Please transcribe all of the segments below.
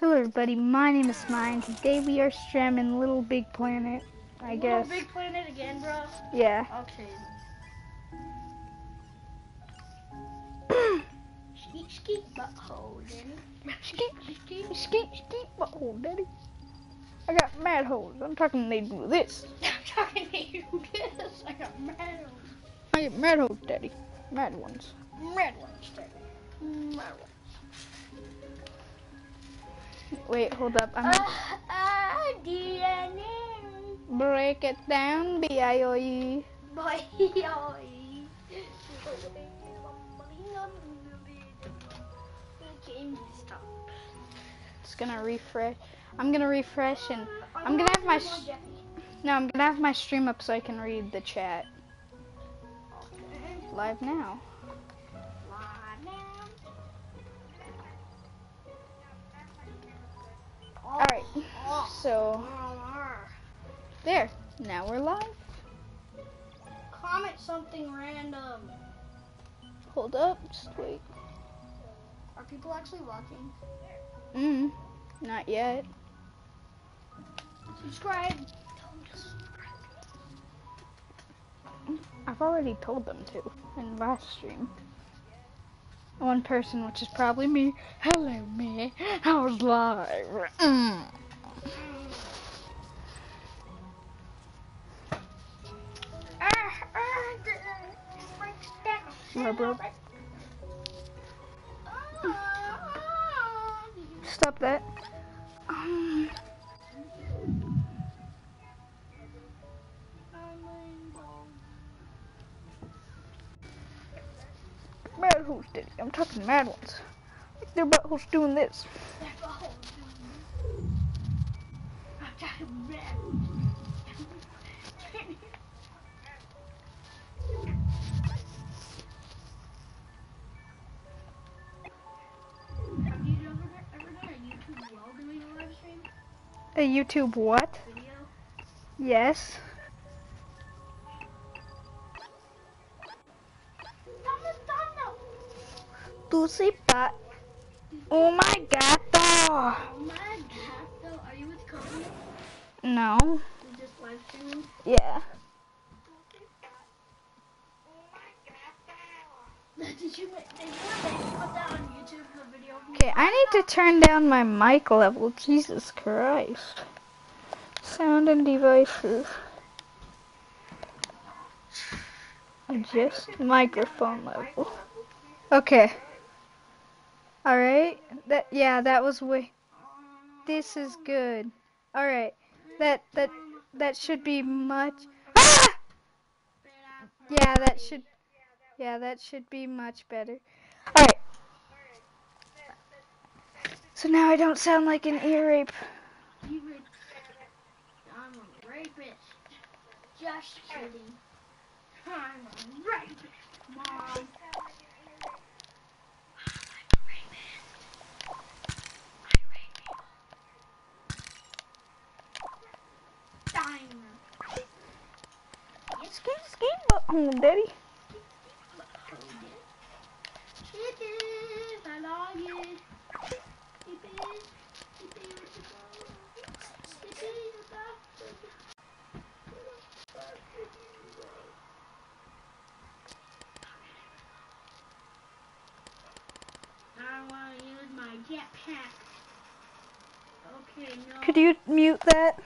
Hello everybody, my name is Mine. Today we are streaming Little Big Planet, I Little guess. Big Planet again, bro. Yeah. Okay. Skeet skeet butthole, Danny. Skeet, skeet, skeet, skeet, butthole, daddy. I got mad holes. I'm talking they do this. I'm talking to you. This. I got mad holes. I got mad holes, daddy. Mad ones. Mad ones, daddy. Mad ones. Wait, hold up. I'm Ah, ah, DNA. break it down, B-I-O-E. Stop. It's gonna refresh. I'm gonna refresh and I'm gonna have my no, I'm gonna have my stream up so I can read the chat live now. All right. So there. Now we're live. Comment something random. Hold up. Just wait. Are people actually watching? Mm. Not yet. Subscribe. I've already told them to in last stream one person, which is probably me. Hello, me. How's life? Mm. Stop that. Um. Mad hoes did it. I'm talking mad ones. Like their buttholes doing this. Have you ever, ever done a YouTube while doing a live stream A YouTube what? video? Yes. Lucy Butt. Oh my though. Oh my though, are you with Cody? No. We just live streaming? Yeah. You you? Okay, I need to turn down my mic level. Jesus Christ. Sound and devices. Adjust microphone level. Okay. Alright. That yeah, that was way this is good. Alright. That that that should be much Ah! Yeah, that should yeah, that should be much better. Alright. So now I don't sound like an ear rape. I'm a rapist. Just kidding. I'm a rapist, Mom. I'm a rapist. I rape you. Diner. Skeet skeet butthole, daddy. It is, I love it. It is, it is, it is, I want to use my jetpack. Okay, no. Could you mute that?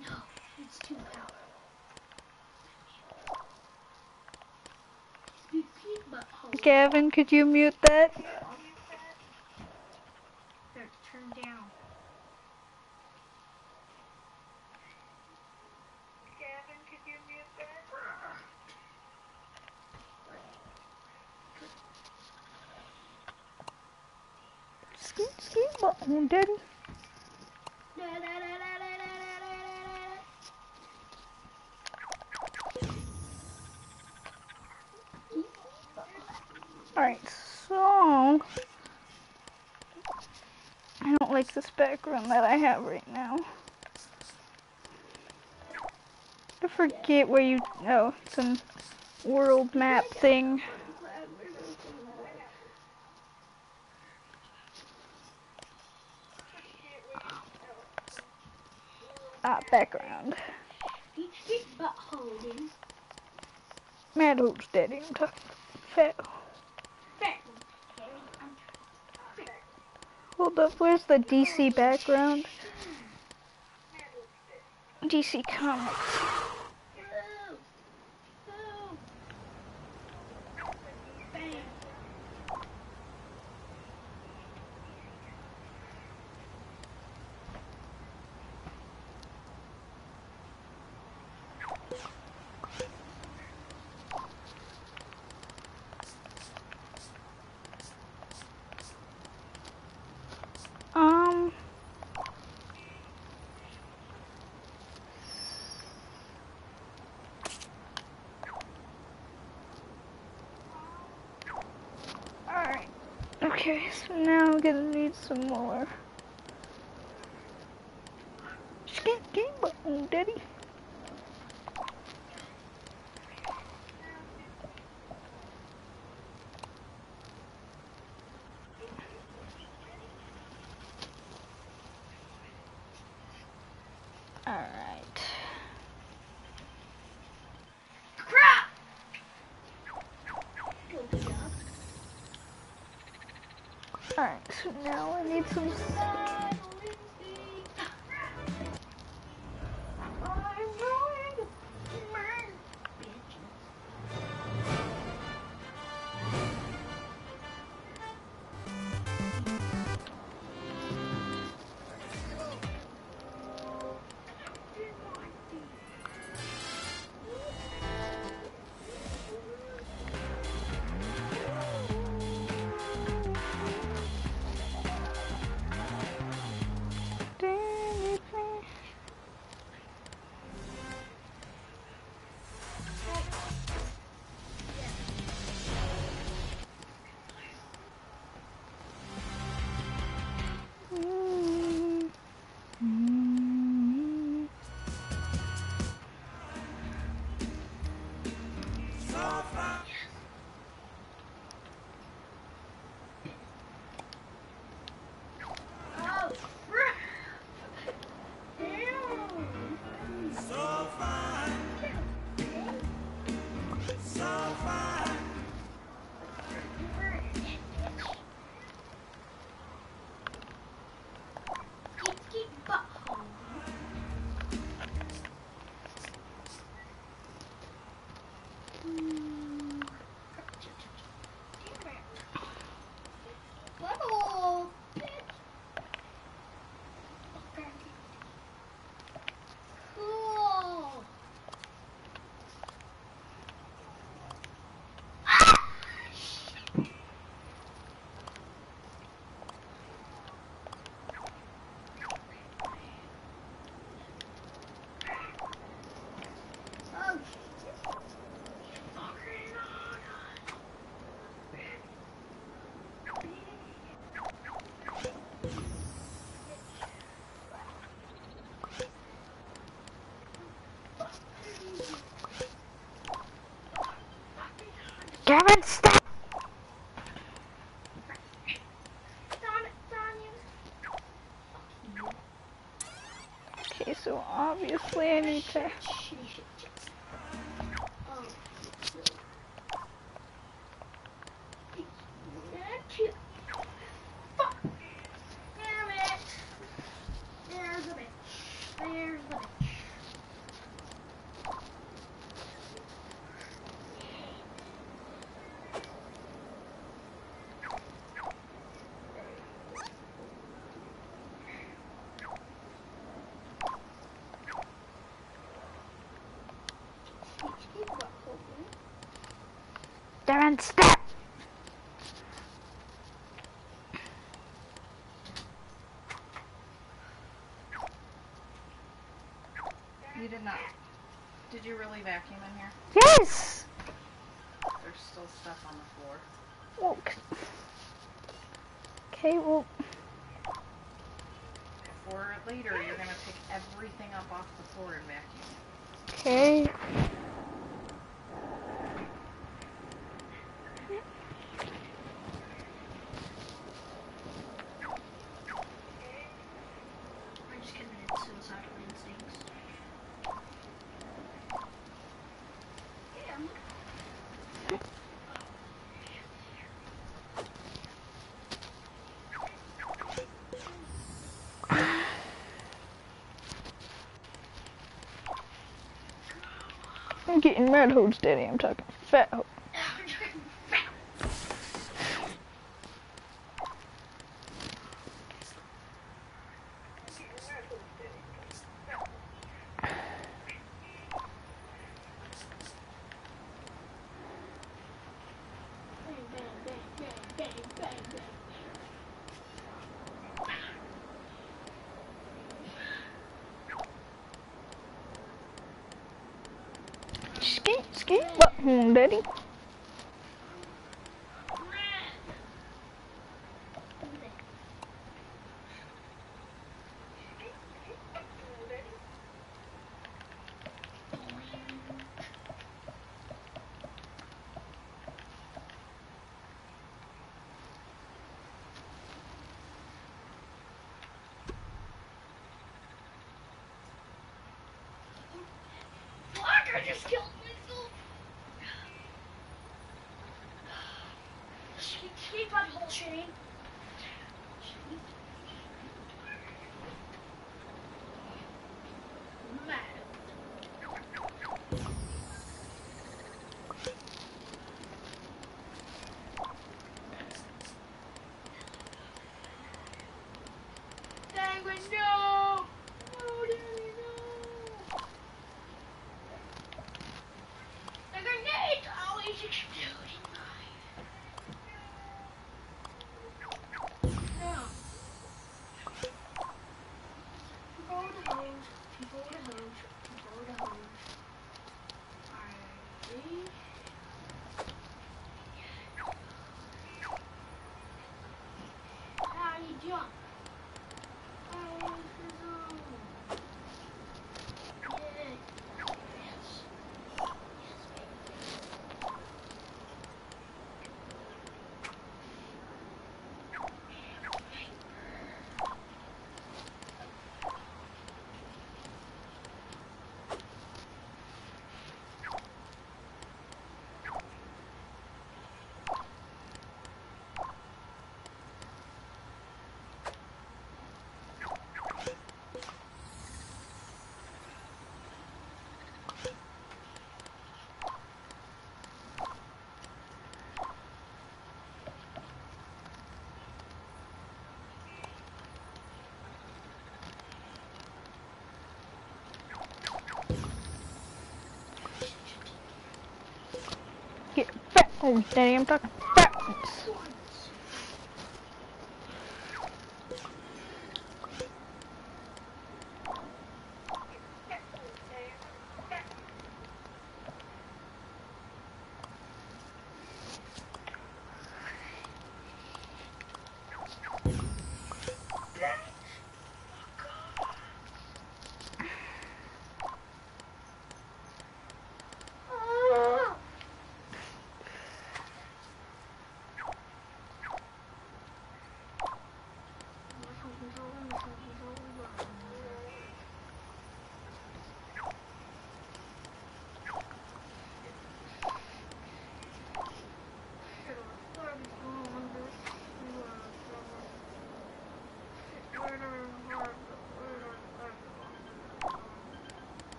No, it's too powerful. Repeat butthole. Gavin, could you mute that? Background that I have right now. I forget where you oh, some world map thing. Ah, background. Butthole, daddy. I'm talking. Fat one. Harry, I'm fat. Hold up. Where's the DC background? DC Comics. Boo. Boo. Bang. Um. Alright. Okay, so now I'm gonna need some more. Skip game button, daddy. Alright. Crap! Good job. Alright, so now I need some. Gavin, stop! Okay, so obviously I need to. Oh. Gotcha. Fuck. Damn it. There's the bitch. There's the bitch. Gavin, stop! You did not. Did you really vacuum in here? Yes! There's still stuff on the floor. Okay, well, For later, you're gonna pick everything up off the floor and vacuum it. okay. I'm getting red hoed Daddy. I'm talking fat hoed. 시원. Daddy, I'm talking.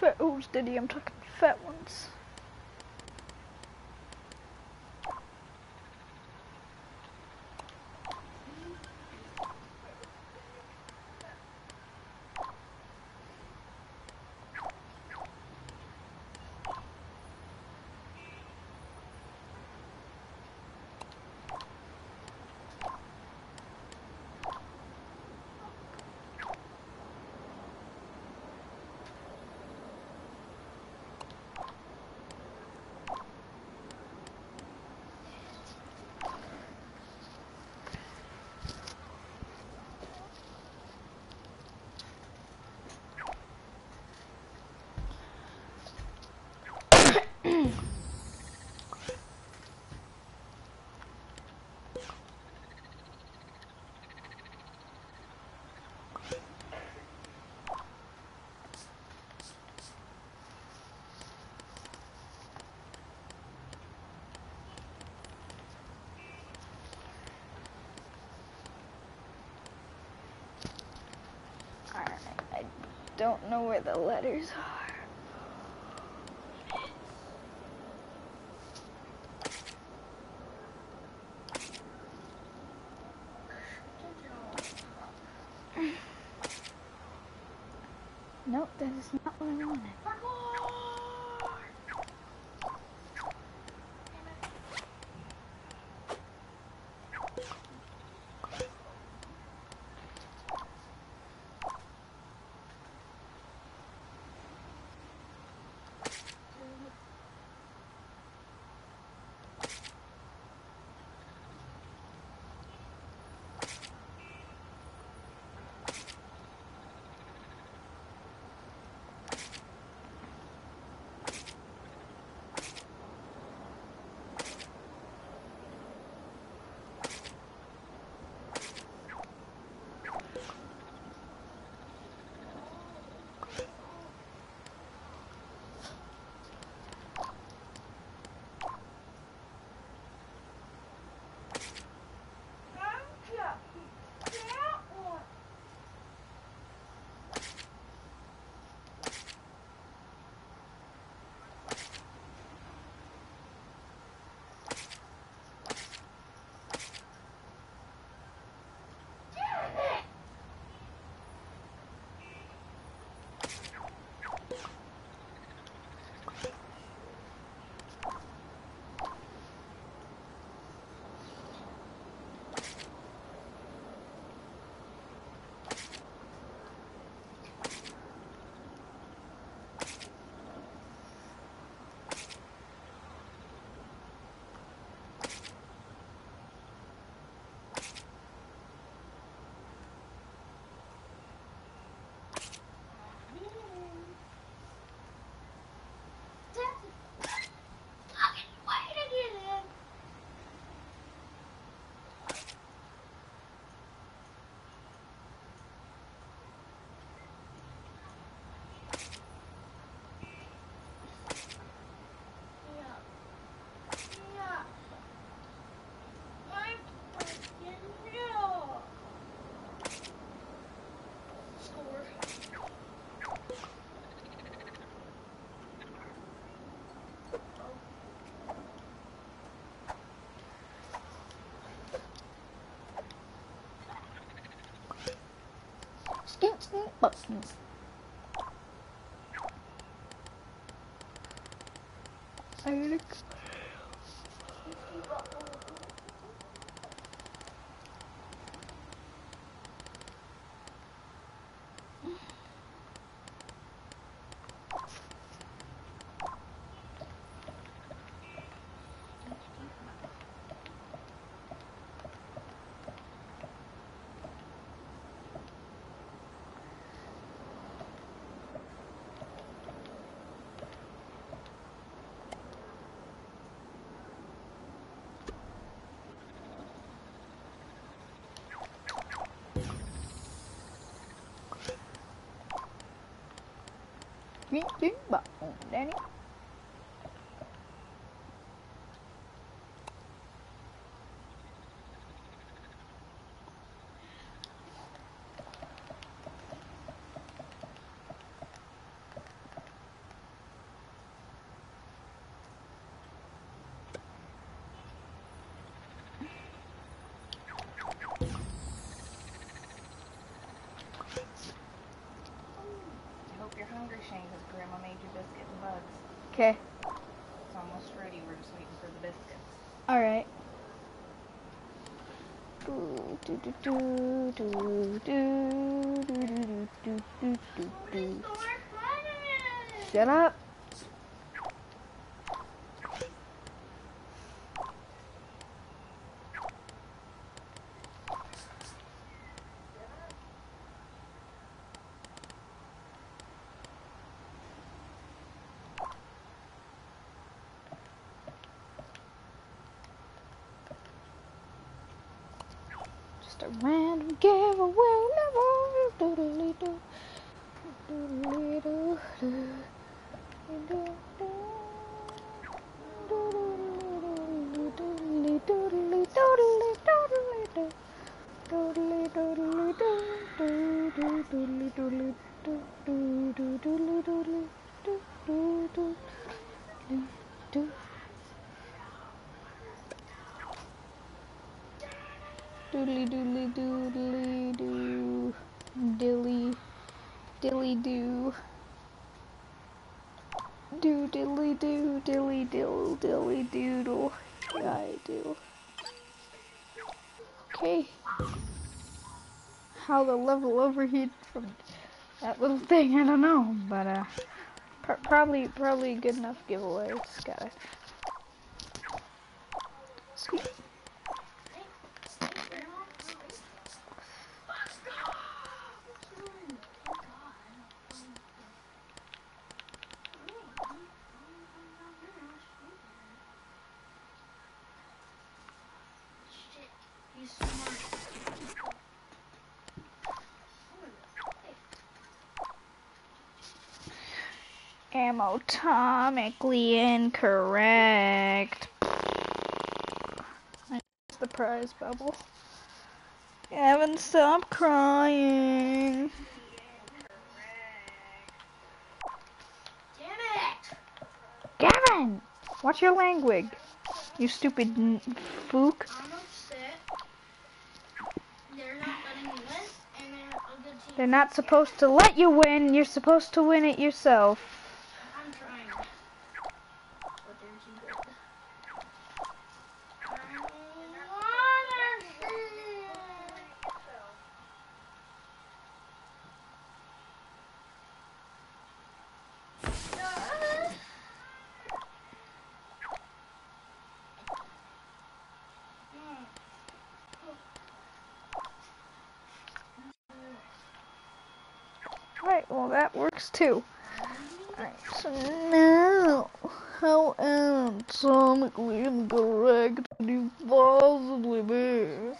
Fat old daddy, I'm talking fat ones. Alright, I don't know where the letters are. Nope, that is Skeet, buttons. Alex. Skeet, skeet, button, Danny. Okay. It's almost ready. We're just waiting for the biscuits. All right. Do, do, do, do, do, do, do, do, do. Shut up. Dilly doo. Do diddly do dilly dill dilly doodle. Yeah, I do. Okay. How the level overheat from that little thing, I don't know, but uh, pr- probably probably good enough giveaway. Just gotta. atomically incorrect. It's the prize bubble. Evan, stop crying. Gavin! Watch your language, you stupid fook. They're not supposed to let you win. You're supposed to win it yourself. Well that works too. Alright, so now, how anatomically incorrect could you possibly be?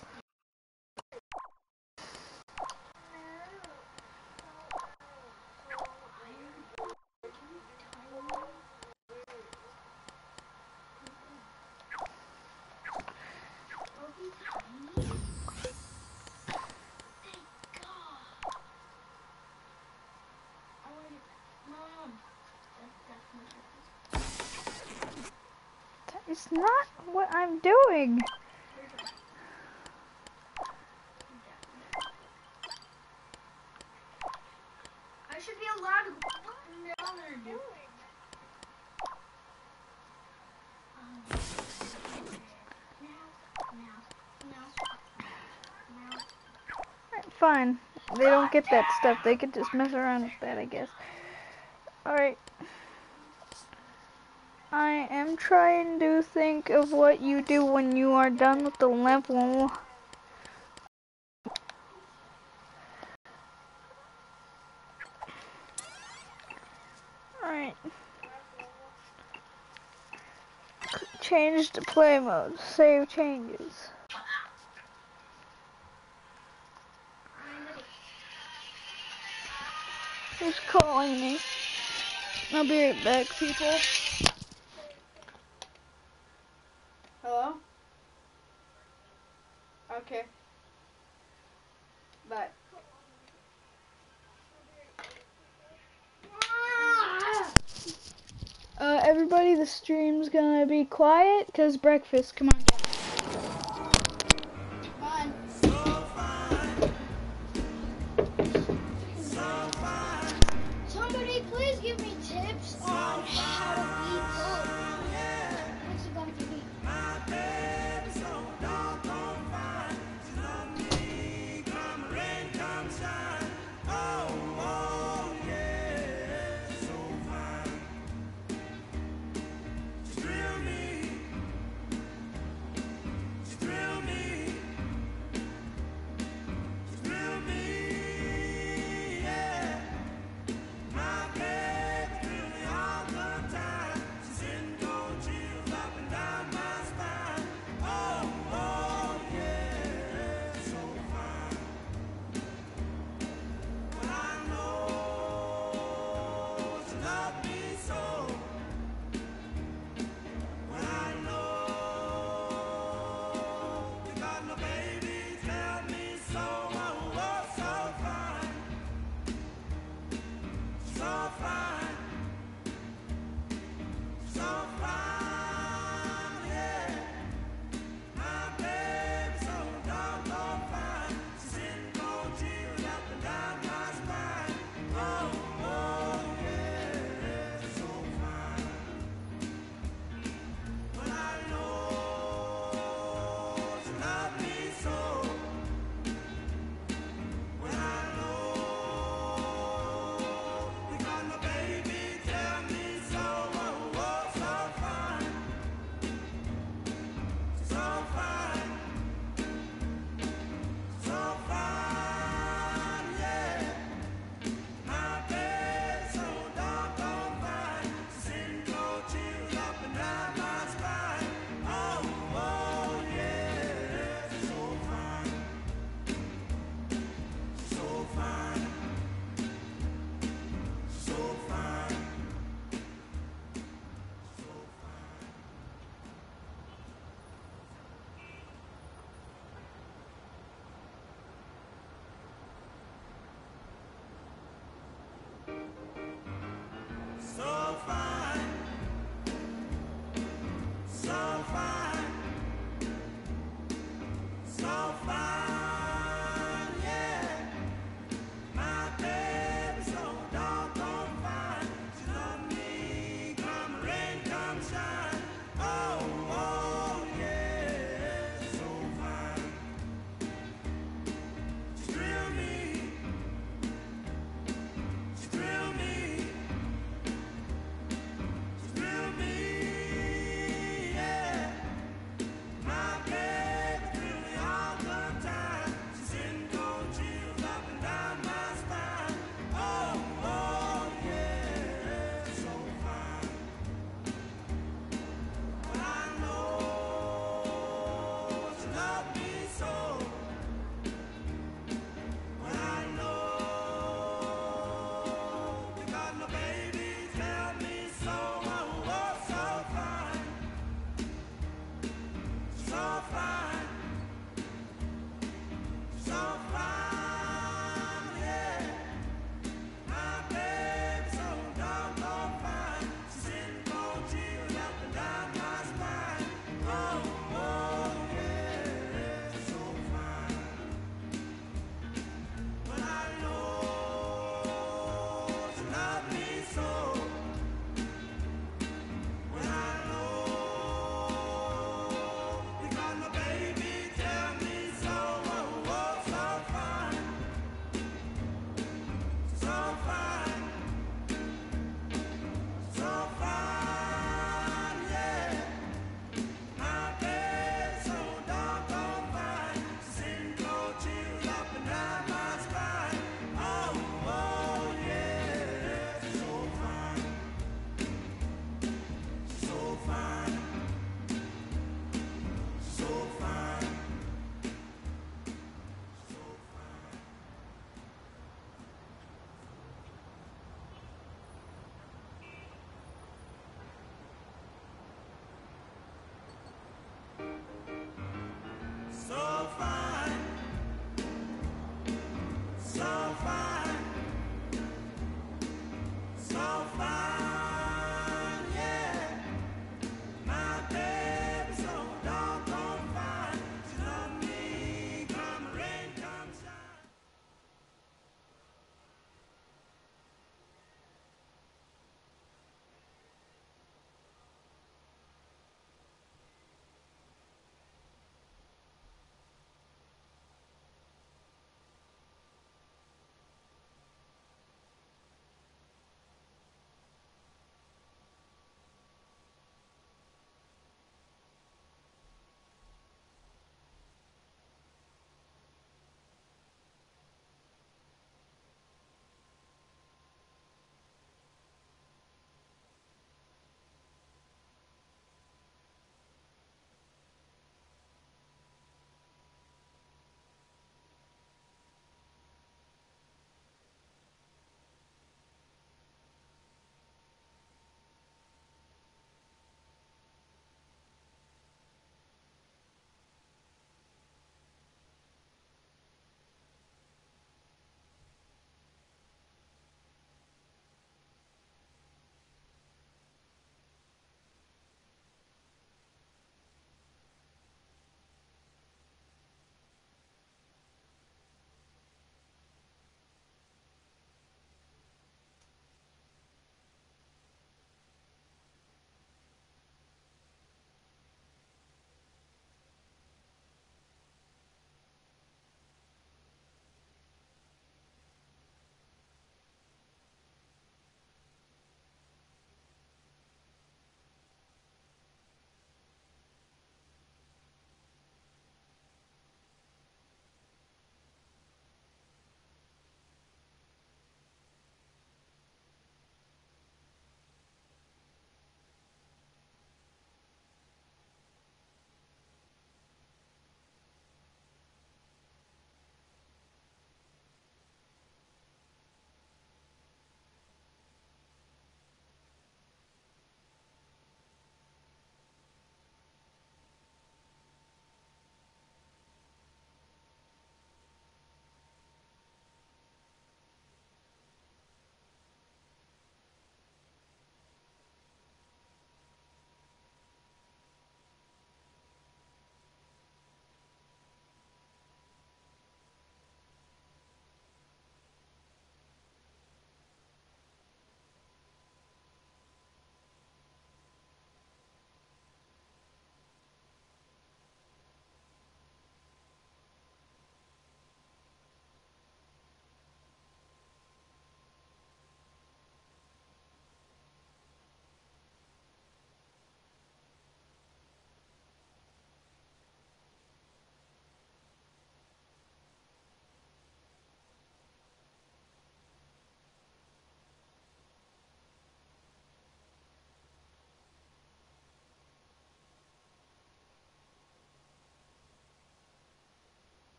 That is not what I'm doing. I should be allowed to go down there and do it. Alright, fine. They don't get that stuff. They could just mess around with that, I guess. Alright. I am trying to think of what you do when you are done with the level. Alright. Change to play mode. Save changes. Who's calling me? I'll be right back, people. Hello? Okay. Bye. Uh, everybody, the stream's gonna be quiet because breakfast. Come on,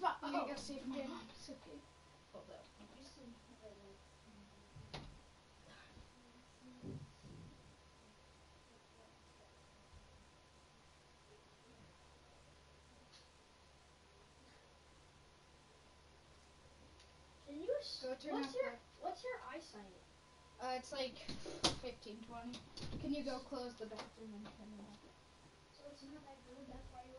But, You oh. go see if Dan. It's okay. Hold up. Can you? s- Go turn what's off your What's your eyesight? Uh, it's like 15, 20. Can you go close the bathroom and turn it off? So it's not that good. That's why you.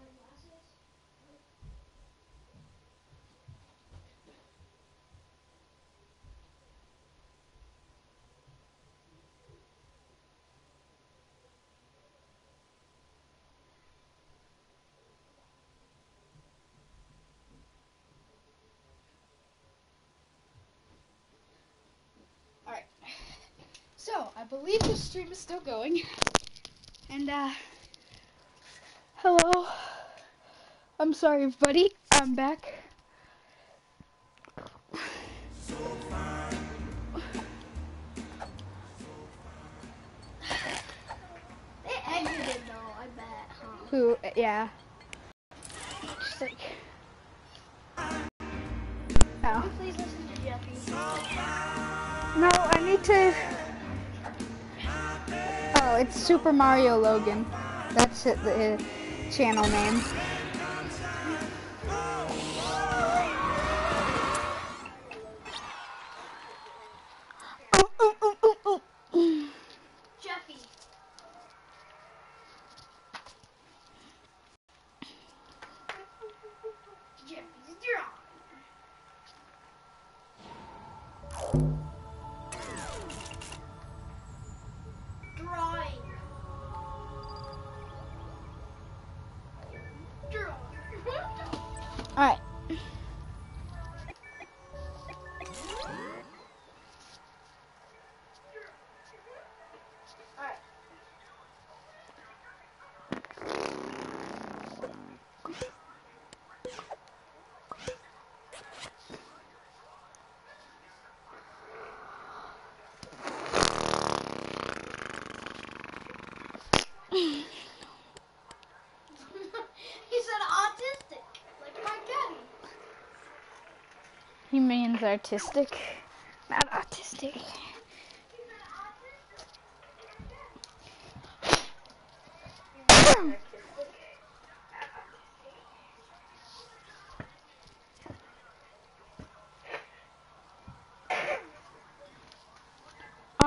Alright. So, I believe the stream is still going. And, uh, hello. I'm sorry, everybody. I'm back. They exited though. I bet. Huh? Who, yeah. Just like. Oh. Please listen to Jeffy. No, I need to. It's Super Mario Logan. That's it, the uh, channel name. He artistic, not autistic.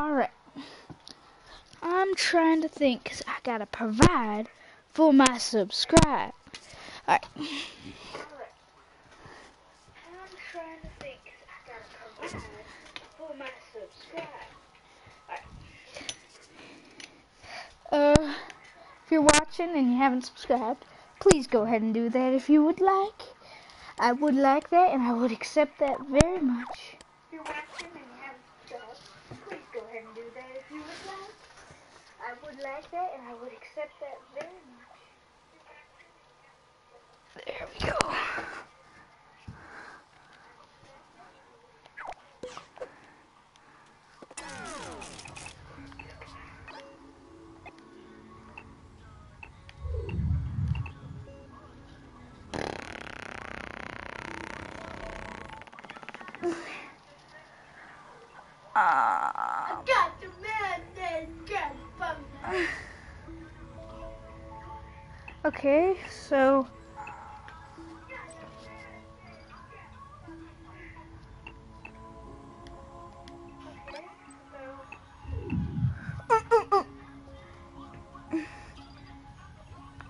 Alright. I'm trying to think 'cause I gotta provide for my subscribe. Alright. I'm trying to think 'cause I gotta provide for my subscribe. Alright. Uh, if you're watching and you haven't subscribed, please go ahead and do that if you would like. I would like that and I would accept that very much. If you're watching and you haven't subscribed, please go ahead and do that if you would like. I would like that and I would accept that very much. There okay, so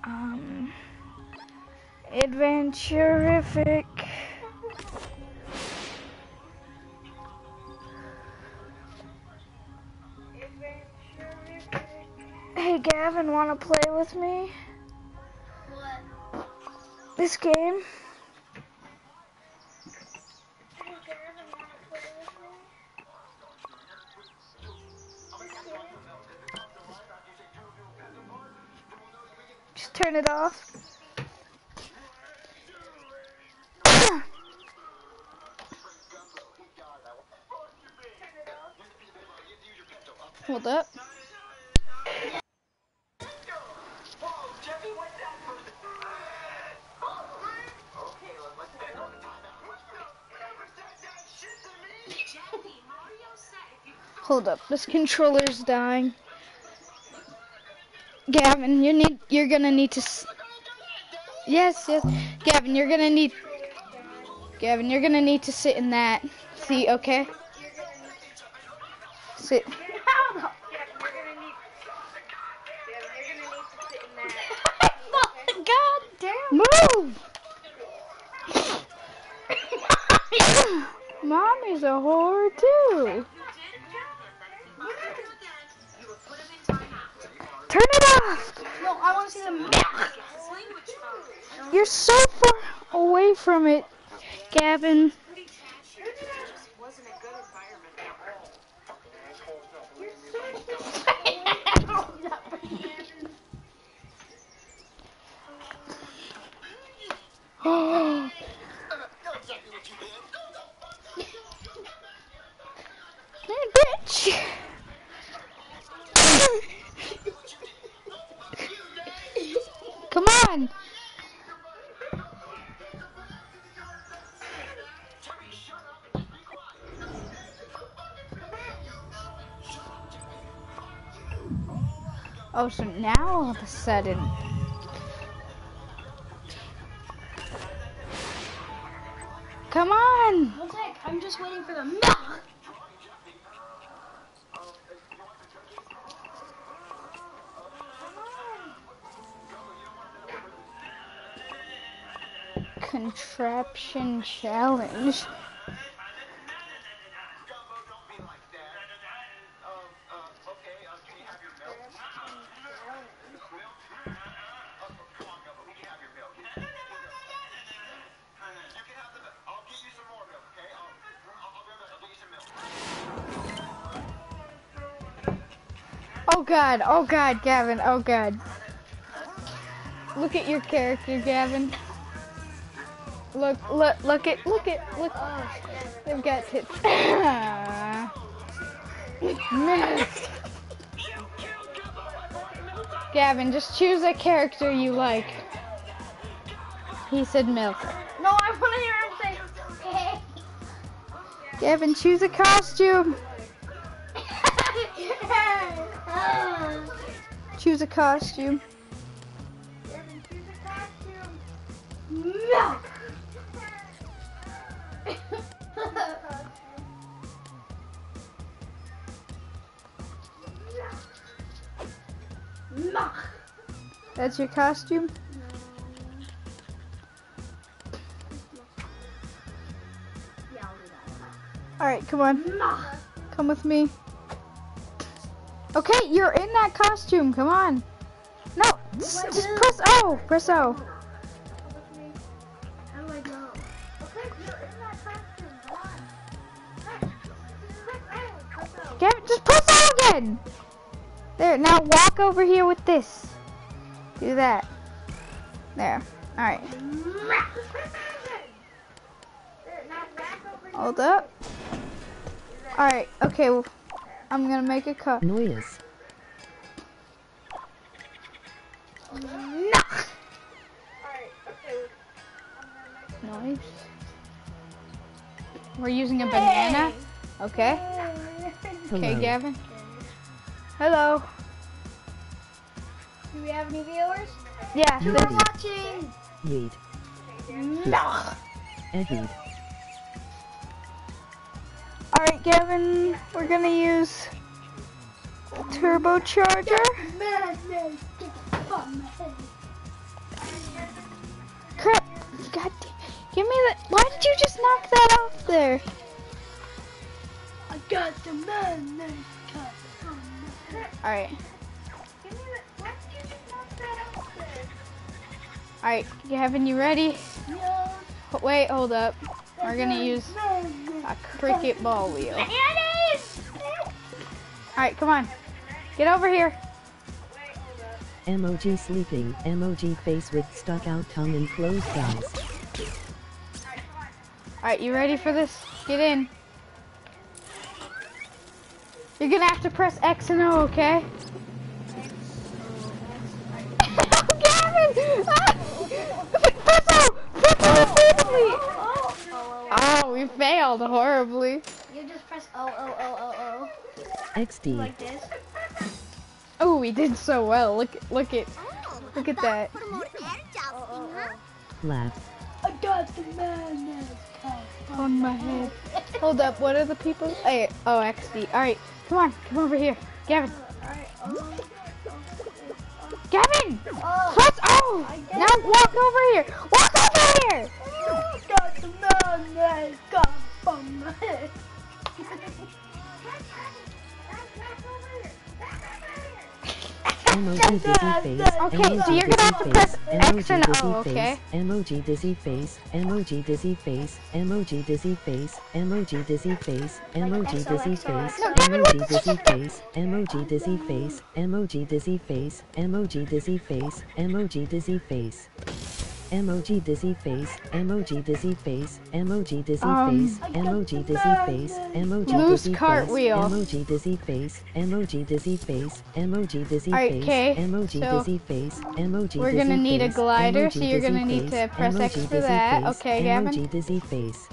um adventurific Hey Gavin, wanna play with me? This game? Just turn it off. Hold up, this controller's dying. Gavin, you need you're gonna need to Yes, yes. Gavin, you're gonna need Gavin, you're gonna need to sit in that seat, okay? Sit. Now all of a sudden. Come on! I'm just waiting for the milk. Contraption challenge. Oh god, oh god, Gavin, oh god. Look at your character, Gavin. Look, look, look at, look at, look. They've got tits. Gavin, just choose a character you like. He said milk. No, I want to hear him say. Gavin, choose a costume. Choose a costume. Milk. Milk. That's your costume? Alright, come on. Come with me. Okay, you're in that costume. Come on. No, oh just, just press O. Press O. Oh How do I go? Okay, you're in that costume. Come on. Press O. Press O. Gavin, just press O again. There, now walk over here with this. Do that. There. Alright. Hold up. Alright, okay. Well, I'm gonna make a cut. Noise. No. Noise. We're using a banana. Okay. Hello. Okay, Gavin. Hello. Do we have any viewers? Yeah. You there's- ready? Watching. Yeet. No. Eheed. Alright, Gavin. We're gonna use turbocharger. Crap. God damn. Give me that. Why did you just knock that off there? I got the man. Alright. Alright, Gavin, you ready? Wait, hold up. We're gonna use cricket ball wheel. Alright, come on. Get over here. Emoji sleeping. Emoji face with stuck out tongue and closed eyes. Alright, you ready for this? Get in. You're gonna have to press X and O, okay? Gavin! Ah! Press O! Press O immediately! Oh, we failed horribly. You just press O O O O O. XD. Like this. Oh, we did so well. Look, look at, Oh, look at that. Laugh. I got the madness On my head. Hold up. What are the people? Hey, oh, XD. All right, come on, come over here, Gavin. Alright, Gavin, oh, press. Oh, now walk over here. Walk over here. Oh, I got the madness cup on my head. Emoji dizzy face. Okay, so you're gonna have to press face, X and emoji O, dizzy okay? face, Emoji dizzy face. Emoji dizzy face. Emoji dizzy face. Emoji dizzy face. Emoji dizzy face. No, Gavin, what Emoji dizzy face. Emoji dizzy face. Emoji dizzy face. Emoji dizzy face. Emoji dizzy face. Emoji dizzy face, emoji dizzy face, emoji dizzy Um, face, emoji dizzy face, emoji Loose dizzy cartwheel. face, emoji dizzy face, emoji dizzy face, emoji dizzy Alright, face, 'kay, emoji so dizzy face, emoji we're dizzy gonna need a face, glider, so emoji you're gonna dizzy need to face, press X emoji for dizzy that. face, Okay, Gavin? Emoji dizzy face.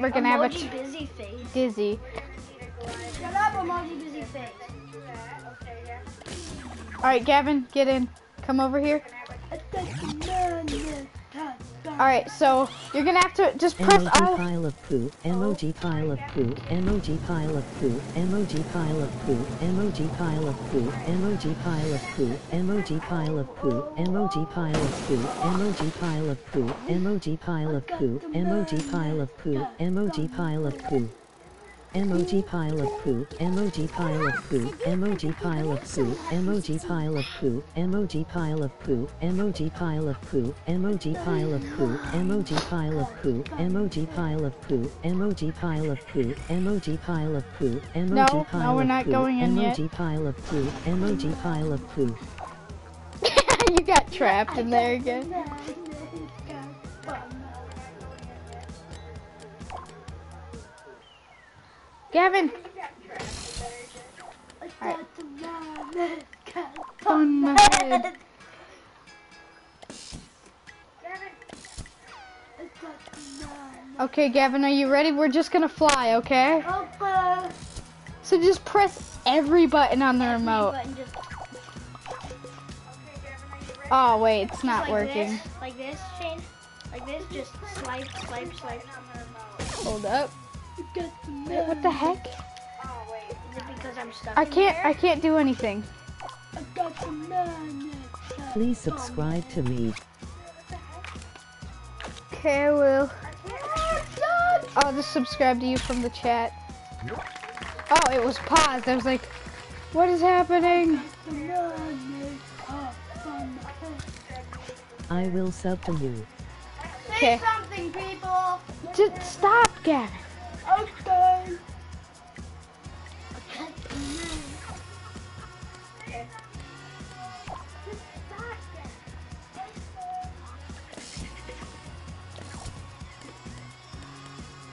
We're gonna have a Emoji t- busy face. dizzy. Shut up, emoji busy face. All right, Gavin, get in. Come over here. I got the madness cup on All right, so you're gonna have to just press Emoji R. pile of poo, emoji pile of poo, emoji pile of poo, emoji pile of poo, emoji pile of poo, emoji pile of poo, emoji pile of poo, emoji pile of poo, emoji pile of poo, emoji pile of poo, emoji pile of poo, emoji pile of poo. Emoji pile of poo, emoji pile of poo, emoji pile of poo, emoji pile of poo, emoji pile of poo, emoji pile of poo, emoji pile of poo, emoji pile of poo, emoji pile of poo, emoji pile of poo, emoji pile of poo, emoji no, pile we're of not poo, going in yet. emoji pile of poo, emoji pile of poo. you got trapped in there again. Gavin, got the madness cup on my head. Okay, Gavin, are you ready? We're just gonna fly, okay? Okay. So just press every button on the remote. Button just Oh wait, it's not like working. This, like this, Shane. Like this, just swipe, swipe, swipe. Hold up. Wait, what the heck? Is it because I'm stuck I in can't. here? I can't do anything. I got the madness Please subscribe to me. Okay, I will. I'll just subscribe to you from the chat. Oh, it was paused. I was like, what is happening? The madness cup on my head. I will sub to you. Okay. Say something, people. Just stop, Gavin. Okay.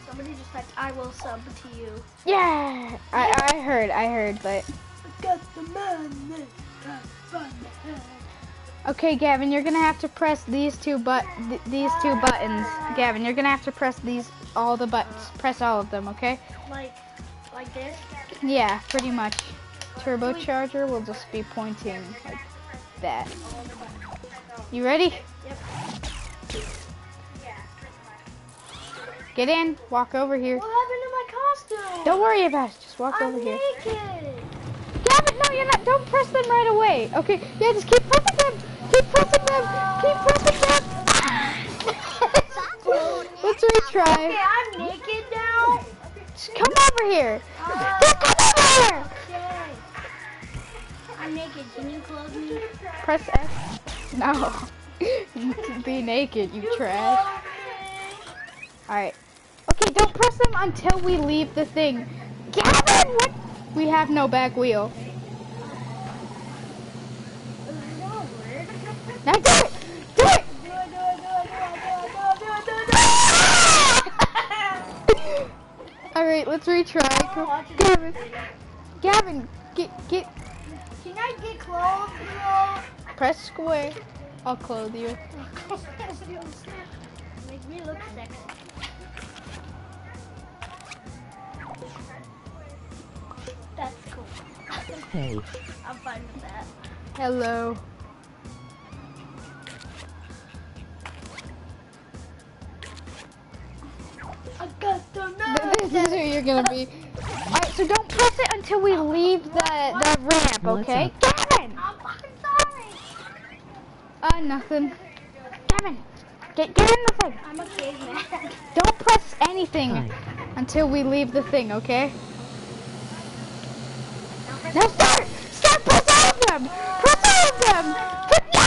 Somebody just typed, I will sub to you. Yeah, I, I heard. I heard, but I got the madness cup on my head. Okay, Gavin, you're gonna have to press these two but th- these two buttons. Gavin, you're gonna have to press these all the buttons. Press all of them, okay? Like, like this. Yeah, pretty much. Turbocharger will just be pointing like that. You ready? Yep. Get in. Walk over here. What happened to my costume? Don't worry about it. Just walk I'm over here. naked. Gavin, no, you're not. Don't press them right away. Okay. Yeah, just keep pressing them. Keep pressing them. Keep pressing them. Let's retry. Okay, I'm naked now. Just come over here. Uh, Just come over here. okay. I'm naked. Can you clothe me? Press F. No. Be naked, you trash. Alright. Okay, don't press them until we leave the thing. Gavin, what? We have no back wheel. Now do it! Do it! Do it, do it, do it, do it, do it, do it, do it, do it. Alright, let's retry. Go- watch it. Gavin. Gavin, get, get, Can I get clothes, bro? press square. I'll clothe you. Make me look sexy. That's cool. Hey, I'm fine with that. Hello. I got the Th- This is who you're gonna be. Alright, so don't press it until we leave the, the ramp, okay? Gavin! I'm fucking sorry. Uh, nothing. Gavin! Get, get in the thing! I'm a caveman. Don't press anything hi. until we leave the thing, okay? Now start! Start! Press all of them! Press all of them! But no!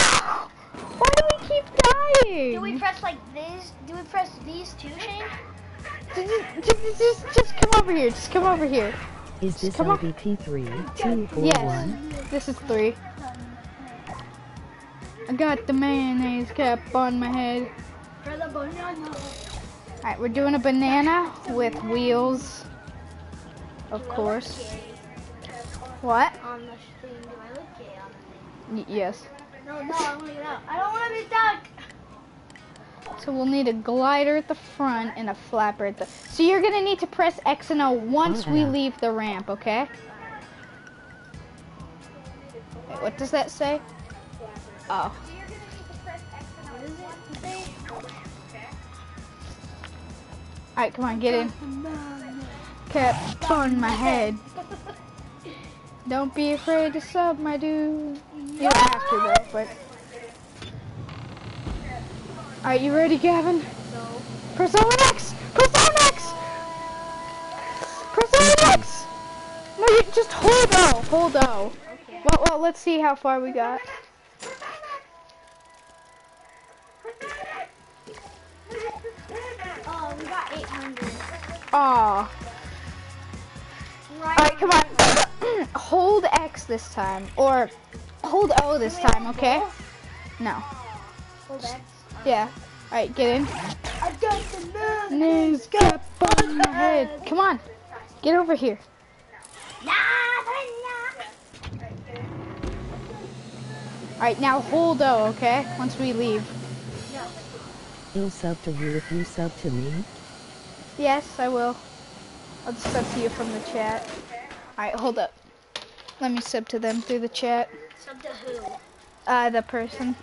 Why do we keep dying? Do we press like this? Do we press these two, Shane? Just, just, just, just come over here. Just come over here. Is this Come on. LBP3 2 or Yes. 1? This is three. I got the mayonnaise cap on my head. For the banana. Alright, we're doing a banana with wheels. Of course. What? On the thing, do I look gay on the? Y- yes. No, no, I want to get out. I don't want to be stuck. So we'll need a glider at the front and a flapper at the... So you're gonna need to press X and O once we oh, leave the ramp, okay? Wait, what does that say? Oh. What is it? Say? Alright, come on, get in. Cap on my head. Don't be afraid to sub, my dude. You don't have to though, but. Alright, you ready, Gavin? No. Press on X! Press on X! Press on X! No, you just hold O. Hold O. Okay. Well, well, let's see how far we got. Oh, we got 800. Aw. Right. Alright, come on. hold X this time. Or hold O this time, okay? No. Hold X. Yeah. Alright, get in. I got the moon. News cap on my head. Come on. Get over here. Nah, nah. Alright, now hold O, okay? Once we leave. I'll sub to you if you sub to me. Yes, I will. I'll just sub to you from the chat. Alright, hold up. Let me sub to them through the chat. Sub to who? Uh, the person.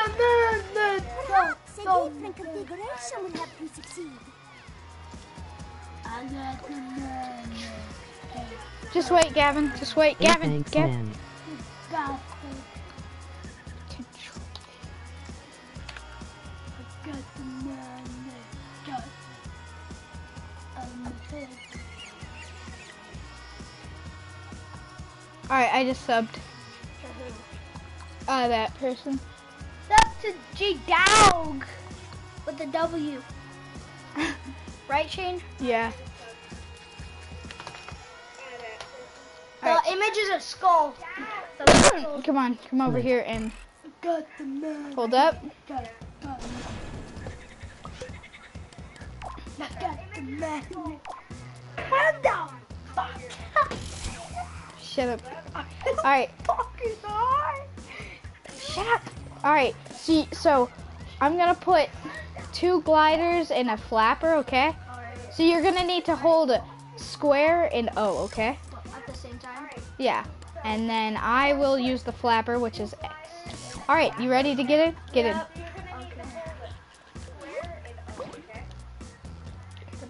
Perhaps a different configuration will help you succeed. I got the moon. Just wait, Gavin. Just wait, Gavin. thanks, Gavin. man. Got the, got the moon. Got Alright, I just subbed. Uh, that person. That's to J Dog with the W. right, Shane? Yeah. The Alright. image is a hmm, skull. Come on, come over hmm. here and Got the moon. hold up. Got it. Got it. I got the moon. What the fuck? Shut up. Alright, shut up. Alright, see, so I'm gonna put two gliders and a flapper, okay? So you're gonna need to hold square and O, okay? At the same time. Yeah. And then I will use the flapper, which is X. Alright, you ready to get in? Get in. I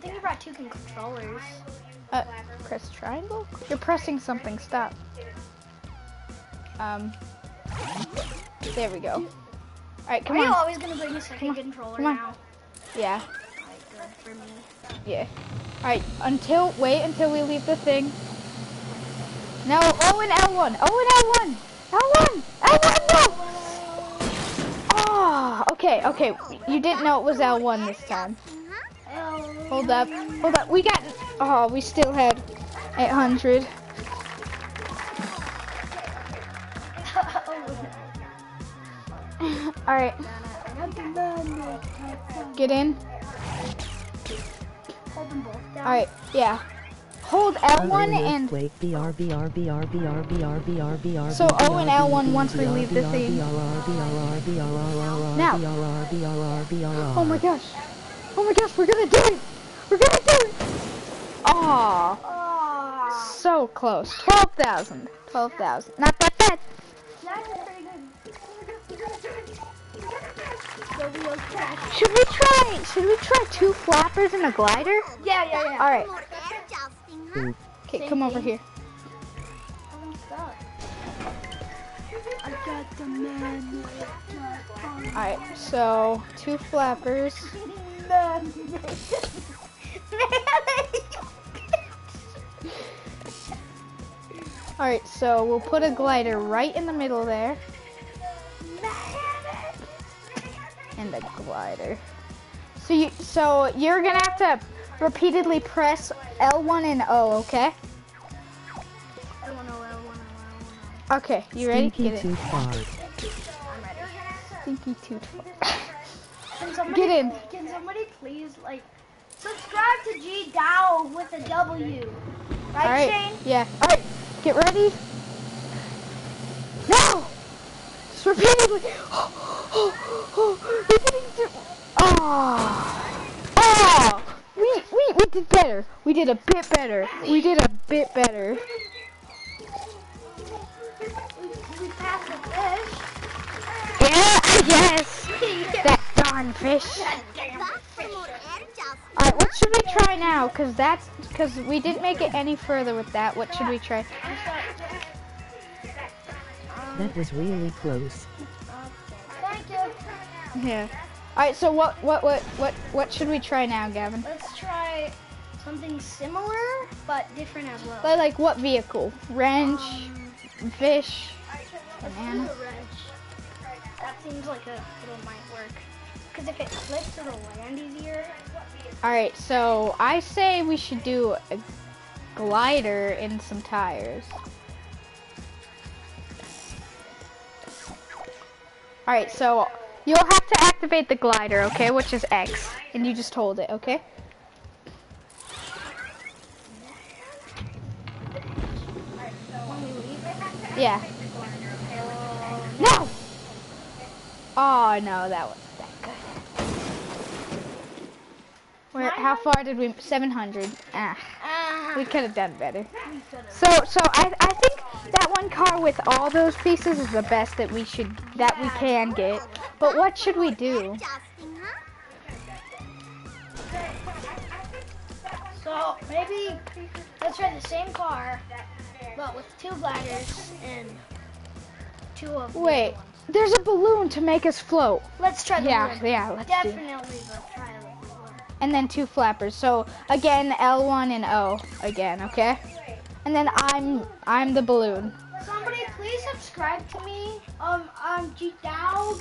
think you brought two controllers. Uh, press triangle? You're pressing something, stop. Um, there we go. Alright, come Are you on. always gonna bring a second controller now? Yeah, Like, good for me. yeah. Alright, until, wait until we leave the thing. No, O and L1, O and L1, L1, L1, no! Oh, okay, okay, you didn't know it was L1 this time. Hold up, hold up, we got, oh, we still had 800. Alright, get in. Hold them both down. Alright, yeah. Hold L1 and Quake BR BR BR BR BR BR BR So O and L1 once we leave the thing. Now. Oh my gosh. Oh my gosh, we're gonna do it! We're gonna do it! Aw, Oh, so close. 12,000. 12,000. Not that bad. that's pretty good. The wheels crash. Should we try, should we try two flappers and a glider? Yeah, yeah, yeah. Alright, More air jousting, huh? okay, come over here. I got the man. Alright, so two flappers. Alright, so we'll put a glider right in the middle there. And a glider. So you so you're gonna have to repeatedly press L1 and O, okay? Okay, you ready? Stinky Get it. too far. Stinky tooth. Can somebody, Get in. Can somebody please like subscribe to G Dow with a W? Right, Alright. Shane? Yeah. Alright. Get ready. Now! Just repeatedly. Oh. Ah. Oh. Ah. We, we, we did better. We did a bit better. We did a bit better. We, we passed. Yeah, yes. That darn fish. Alright, what should we try now? Cause that's, cause we didn't make it any further with that. What should we try? That was really close. Thank you. Yeah. Alright, so what, what, what, what, what should we try now, Gavin? Let's try something similar but different as well. Like, like what vehicle? Wrench, um, fish, Let's banana. a wrench. That seems like a little might work. Because if it flips, it'll land easier. Alright, so I say we should do a glider and some tires. Alright, so you'll have to activate the glider, okay, which is X. And you just hold it, okay? Yeah. No! Oh, no, that wasn't that good. Where, how far did we, 700. Ah, Ah, we could have done better. So, so I, I think that one car with all those pieces is the best that we should, that we can get. But what should we do? Air huh? So maybe let's try the same car, but with two bladders and two of the Wait, other ones. there's a balloon to make us float. Let's try the Yeah, balloon. yeah, let's do. Definitely let's try the balloon. And then two flappers. So again, L1 and O again, okay? And then I'm, I'm the balloon. Somebody please subscribe to me. Um, I'm G Dowd.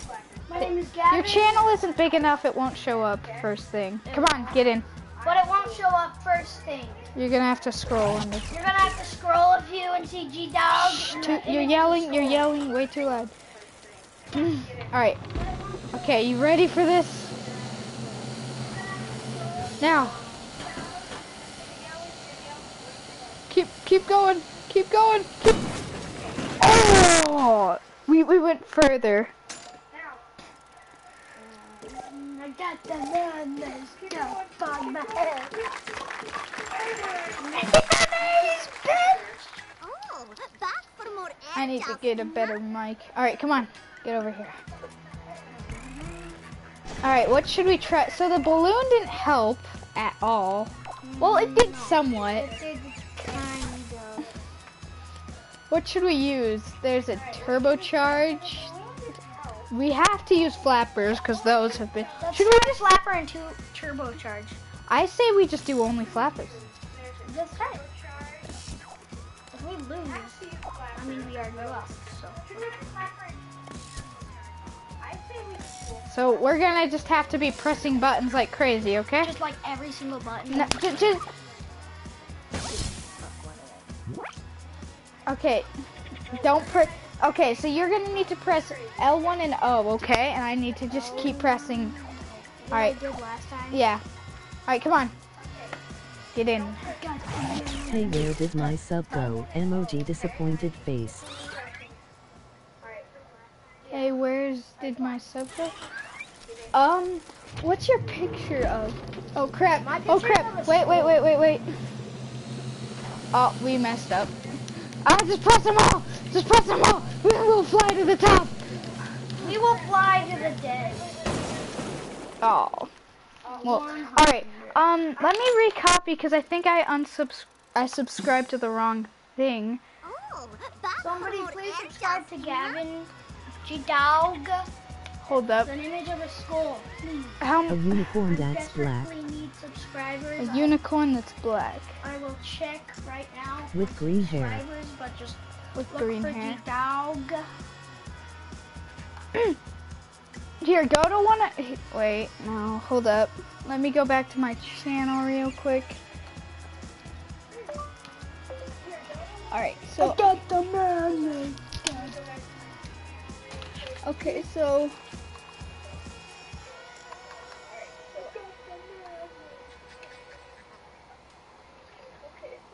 My name is Gavin. Your channel isn't big enough; it won't show up first thing. Come on, get in. But it won't show up first thing. You're gonna have to scroll on this. You're gonna have to scroll a few and see G Dowd. and Too, the you're yelling. You're yelling way too loud. All right. Okay, you ready for this? Now. Keep keep going. Keep going. Keep. Oh, we we went further. I got the man that's on my head. Oh, back for more air I need to get a better mic. All right, come on, get over here. All right, what should we try? So the balloon didn't help at all. Well, it did somewhat. It did kind of. What should we use? There's a turbocharge. We have to use flappers because those have been. Let's Should try we? a flapper and two turbocharge. I say we just do only flappers. Let's try it. If we lose, I mean we already lost. So So we're gonna just have to be pressing buttons like crazy, okay? just like every single button. No, ju- just. Okay, don't press. Okay, so you're gonna need to press L1 and O, okay? And I need to just keep pressing. All right. I did last time. Yeah. All right, come on. Get in. Hey, where did my sub go? Emoji disappointed face. Alright, Hey, where's did my sub go? Um, what's your picture of? Oh crap! My Oh crap! Wait, wait, wait, wait, wait. Oh, we messed up. Ah, just press them all! Just press them all! We will fly to the top! We will fly to the dead. Oh. Well, alright. Um, let me recopy because I think I unsubs I subscribed to the wrong thing. Oh, Somebody please subscribe to Gavin G Dog. Hold up. An image of a skull. Please. How A unicorn that's black. Desperately need subscribers. a unicorn that's black I will check right now. With green hair. Subscribers, but just with look green hair. Dog. Here, go to one of, wait, no, hold up. Let me go back to my channel real quick. Alright, so. I got the mermaid. Okay, so.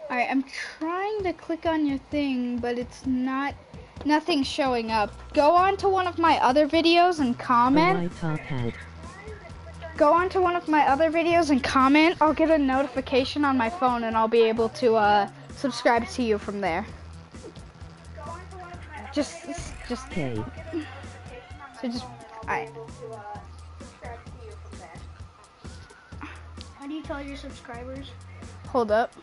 Alright, I'm trying to click on your thing, but it's not, nothing's showing up. Go on to one of my other videos and comment. white top hat. Go on to one of my other videos and comment. I'll get a notification on my phone and I'll be able to uh, subscribe to you from there. Just, just, K. so just, I, How do you tell your subscribers? hold up.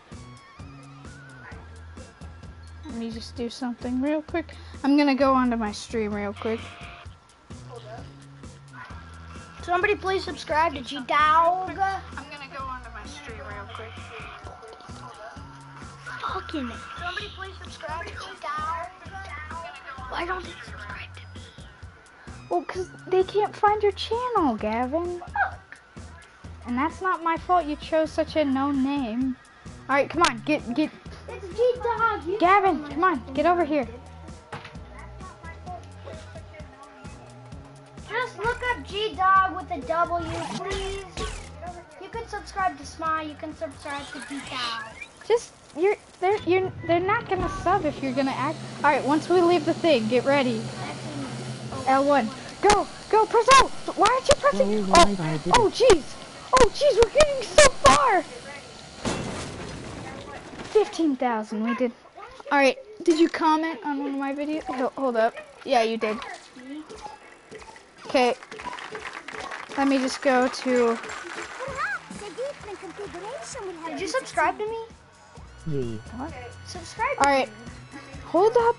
Let me just do something real quick. I'm gonna go onto my stream real quick. Somebody please subscribe to G Dog. I'm gonna go onto my stream real quick. Fucking. Somebody please subscribe to G Dog. Why don't they subscribe to me? Well, because they can't find your channel, Gavin. And that's not my fault you chose such a known name. Alright, come on, get, get, It's G Dog. You Gavin, come on, get over here. Just look up G Dog with a W, please. You can subscribe to Smile. You can subscribe to G Dog. Just, you're, they're, you're, they're not gonna sub if you're gonna act. Alright, once we leave the thing, get ready. L1. Go, go, press out! Why aren't you pressing? Oh, Oh, live, I did oh, it. jeez. Oh, jeez, we're getting so far. 15,000, we did. Alright, did you comment on one of my videos? Ho- Hold up. Yeah, you did. Okay. Let me just go to. Perhaps a different configuration will help Did you subscribe to me? Ye. Subscribe. Alright. Hold up.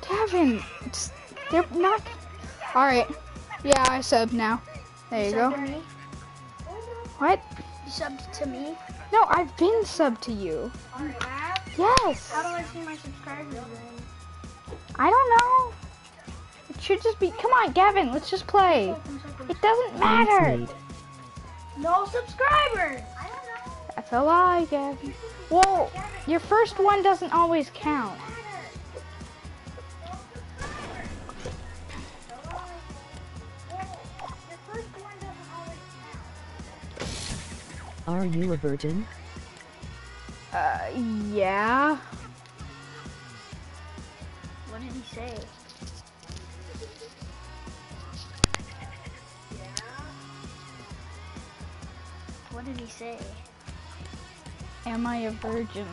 Kevin. Just, they're not. Alright. Yeah, I subbed now. There you Sub go. What? You subbed to me. No, I've been subbed to you. On app. Yes. How do I see my subscribers then? I don't know. It should just be. Come on, Gavin. Let's just play. It doesn't matter. No subscribers. I don't know. That's a lie, Gavin. Well, your first one doesn't always count. Are you a virgin? Uh, yeah. What did he say? What did he say? Am I a virgin?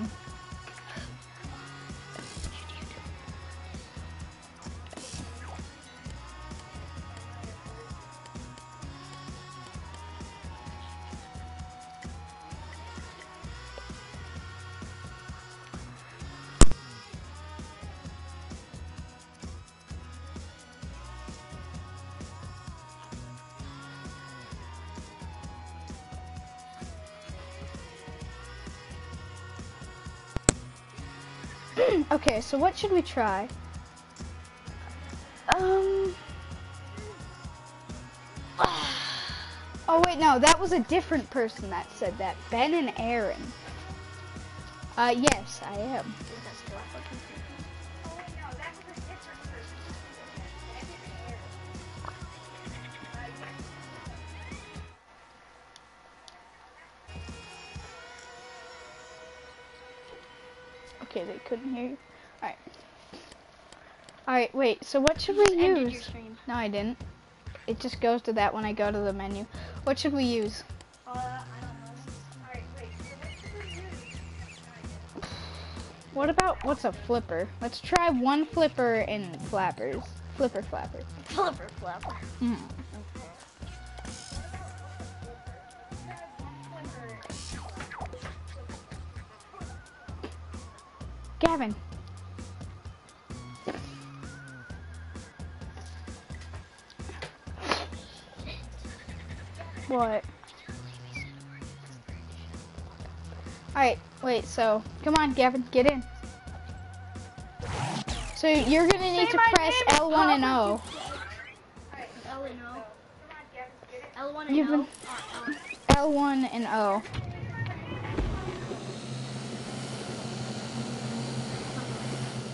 So what should we try? Um. Oh wait, no, that was a different person that said that. Ben and Aaron. Uh, yes, I am. Okay, they couldn't hear you. Alright. Wait, so what should we ended your use? No, I didn't. It just goes to that when I go to the menu. What should we use? Uh, I don't know. Alright, wait. So what should we use? What about what's a flipper? Let's try one flipper and flappers. Flipper flapper. Flipper flapper. Mm. Gavin. What? Alright, wait, so come on, Gavin, get in. So you're gonna need Say to press L1 and. O. L and O. L1 and You've O. been- L. L1 and O.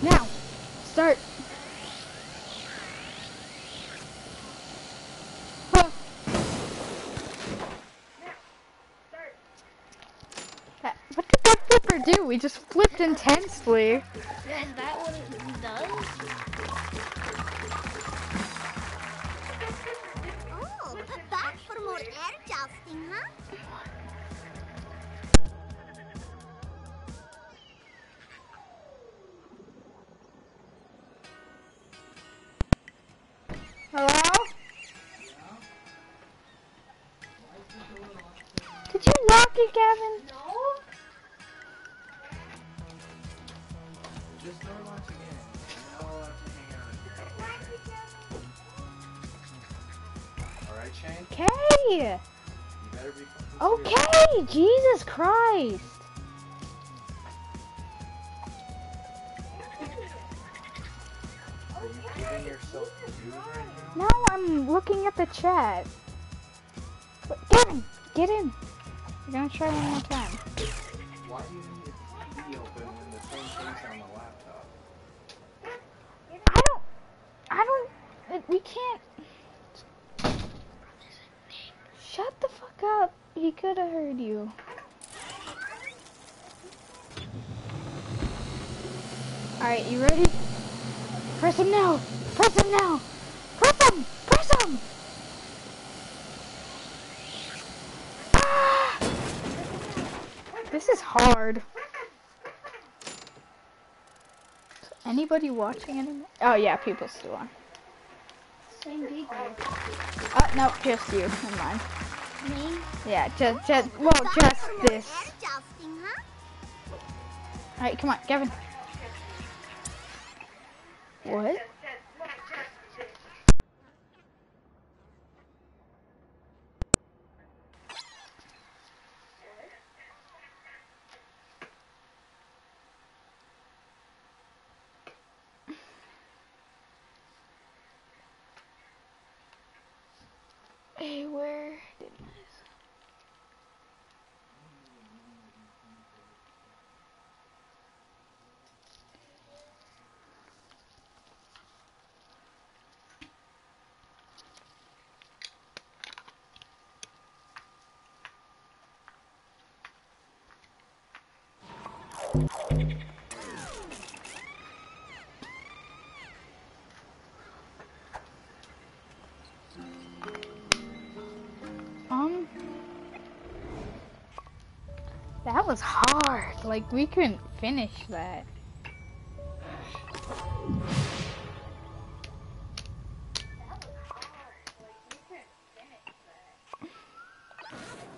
Now, start. Huh. That- What did that flipper do? We just flipped intensely. Christ. Anybody watching anymore? Oh yeah, people still on. Same people. Oh no, just you. Never mind. Me? Yeah, just, just, well, just this. air jousting, huh? Alright, come on, Gavin. That was hard. Like we couldn't finish that.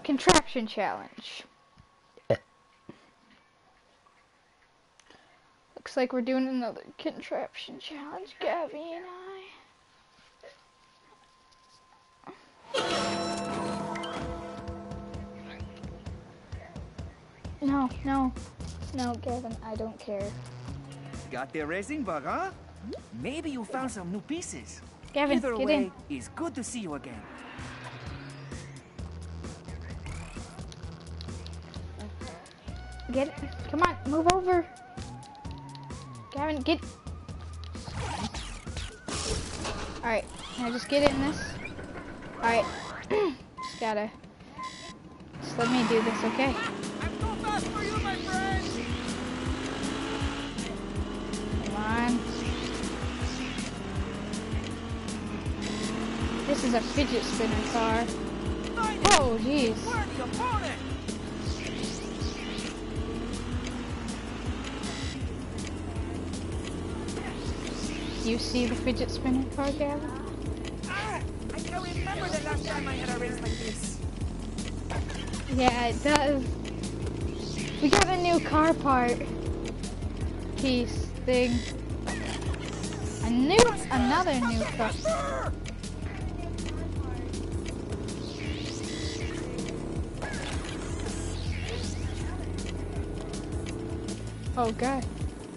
Contraption challenge. Looks like we're doing another contraption challenge, Gabby No, no, no, Gavin, I don't care. Got the racing bug, huh? Maybe you found some new pieces. Gavin, Either get way, in. it's good to see you again. Get it. Come on, move over. Gavin, get. Alright, now just get in this. Alright. just gotta. Just let me do this, okay? This is a fidget spinner car. Oh, jeez. You see the fidget spinner car, Gavin? Ah, I can't remember the last time I had a race like this. Yeah, it does. We got a new car part piece thing. A new, another new car. Oh god.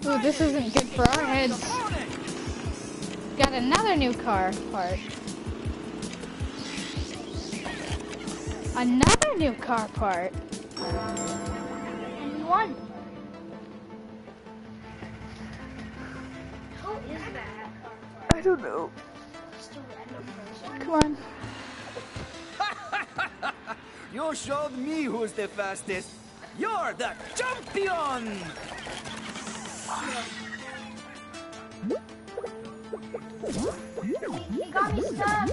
Ooh, this isn't good for our heads. Got another new car part. Another new car part. And we won. Who is that? I don't know. Just random. Come on. You showed me who's the fastest. You're the champion! He got me stuck.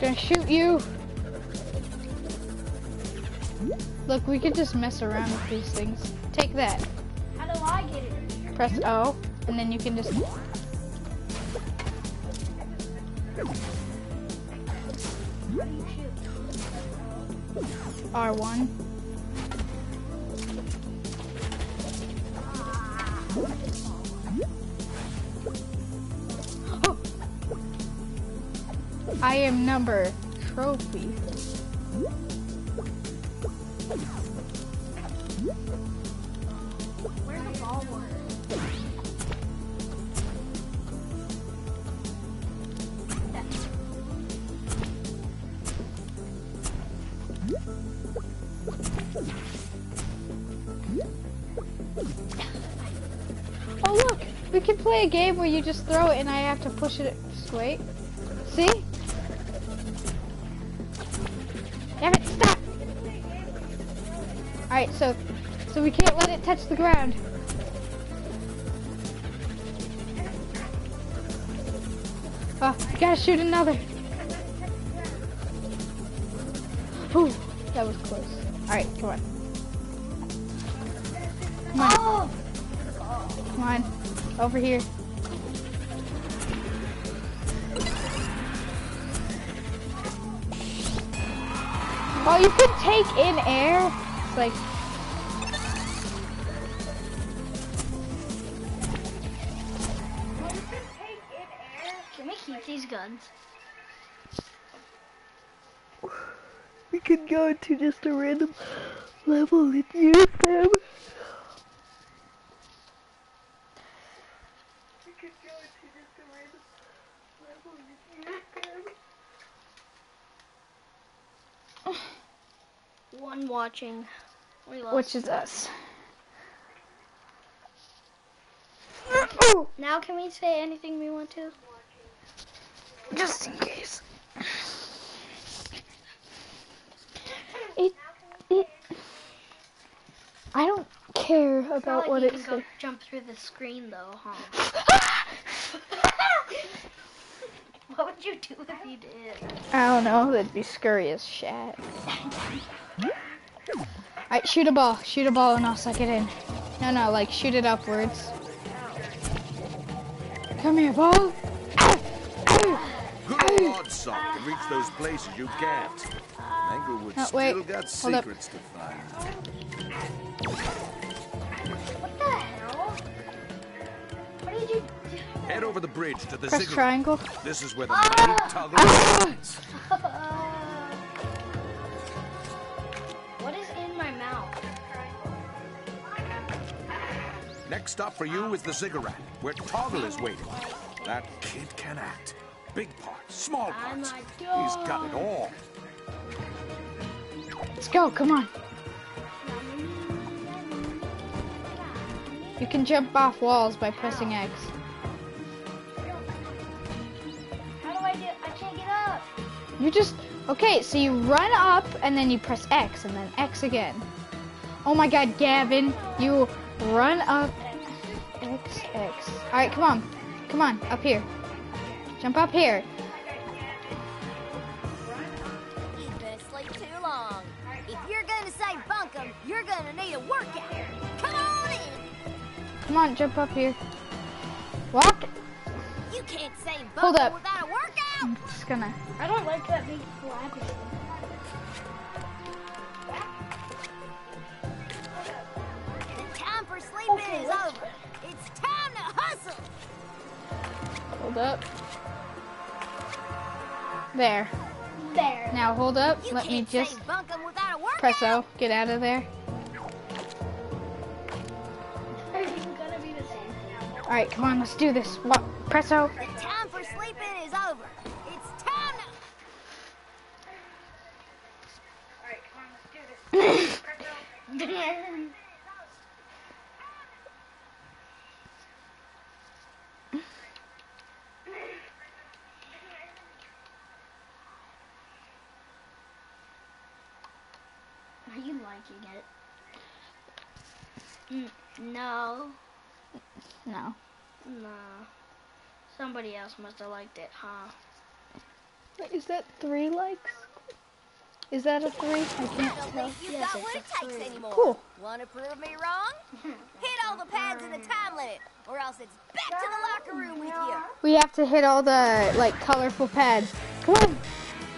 Gonna shoot you. Look, we can just mess around with these things. Take that. How do I get it? Press O, and then you can just. How do you shoot? R1. Number trophy. Where's the ball word? Oh look, we can play a game where you just throw it and I have to push it. Just we can't let it touch the ground. Oh, we gotta shoot another. Whew, that was close. All right, come on. Come on. Come on, over here. Oh, you can take in air. It's like, keep these we could go to just a random level and use them. One watching. We lost. Which is us. Now can we say anything we want to? Just in case. It, it, I don't care It's about like what you it can says. jump through the screen though, huh? what would you do if you did? I don't know, that'd be scurry as shit. Alright, shoot a ball. Shoot a ball and I'll suck it in. No, no, like shoot it upwards. Come here, ball. Good old son can reach those places you can't. Manglewood No, still wait. got Hold up. secrets to find. What the hell? What did you do? Head over the bridge to the Press ziggurat. triangle. This is where the mighty toggle stands. what is in my mouth? Next stop for you is the ziggurat, where Toggle is waiting. That kid can act. Big parts, small I'm parts. He's got it all. Let's go, come on. You can jump off walls by pressing X. How do I do? I can't get up. You just, okay, so you run up and then you press X and then X again. Oh my god, Gavin, you run up, X, X. Alright, come on. Come on, up here. Jump up here. You've been asleep too long. If you're gonna say bunkum, you're gonna need a workout. Come on in. Come on, jump up here. Walk. You can't say Hold up. without a workout. I'm just gonna. I don't like that big flappy. The time for sleeping Okay, is over. It's time to hustle. Hold up. There. There. Now hold up. You Let me just say bunkum without a workout. press O. Get out of there. Everything's gonna be the same. All right, come on. Let's do this. Walk. Press O. The time for sleeping is over. It's time to. Are you liking it? Mm, no. No. No. Somebody else must have liked it, huh? Wait, is that three likes? Is that a three? I can't Don't tell. think you Yes, got what it a takes three. anymore. Cool. Wanna prove me wrong? Hit all the pads in the time limit, or else it's back to the locker room with you. We have to hit all the like colorful pads. Come on.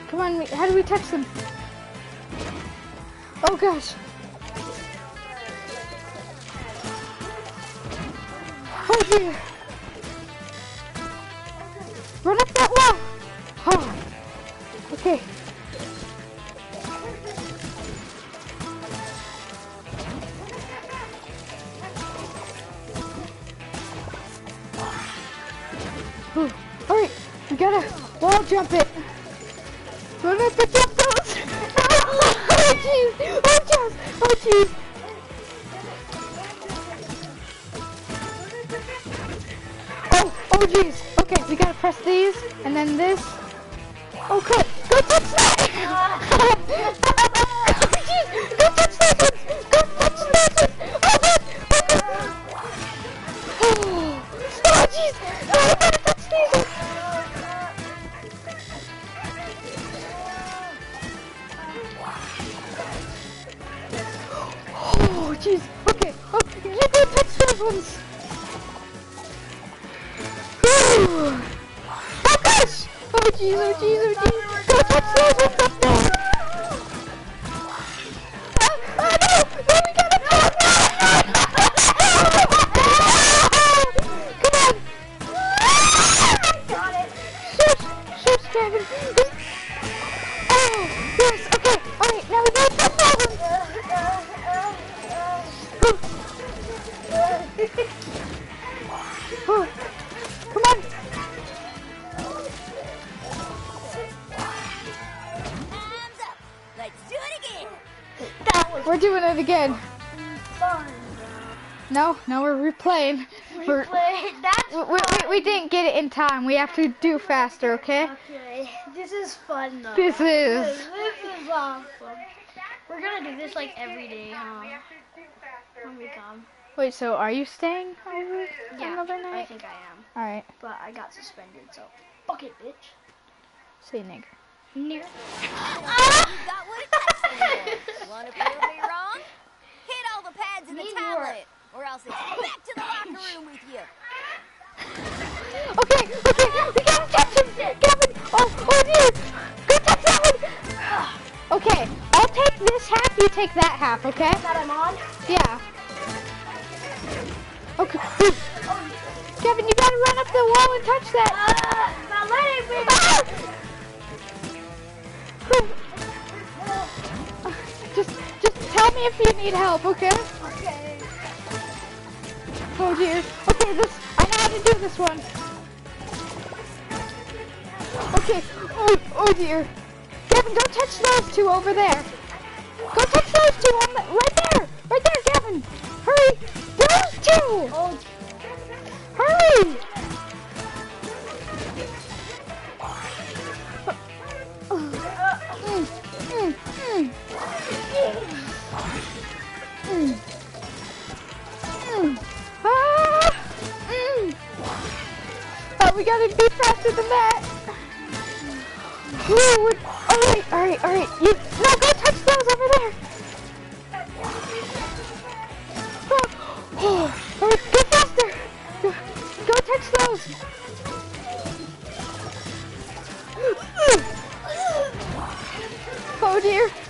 Come on. How do we touch them? Oh gosh. Oh dear. Run up that wall. Oh. Okay. Whew. All right, we gotta wall jump it. Have to do faster, okay? Okay. This is fun though. This is. This is awesome. We're gonna do this like every day, huh? When we come. Oh Wait, so are you staying over Yeah, another I think I am. Alright, But I got suspended, so fuck it, bitch. say nigger. Near. You got what it. Wanna prove me wrong? Hit all the pads in the Need time more. limit, or else it's back to the locker room with you. Okay, okay, we gotta touch him! Gavin! Oh, oh dear! Go touch that one! Okay, I'll take this half, you take that half, okay? That I'm on. Yeah. Okay. Gavin, you gotta run up the wall and touch that! Ah, not letting me. Just, just tell me if you need help, okay? Okay. Oh dear. Okay, this, know how to do this one. Okay. Oh, oh dear. Gavin, go touch those two over there. Go touch those two on the, right there. Right there, Gavin. Hurry. Those two. Oh, Hurry. We gotta be faster than that. Ooh, what- all right, all right, all right. You no, go touch those over there. Oh, all right, go faster. Go, go touch those. Oh dear.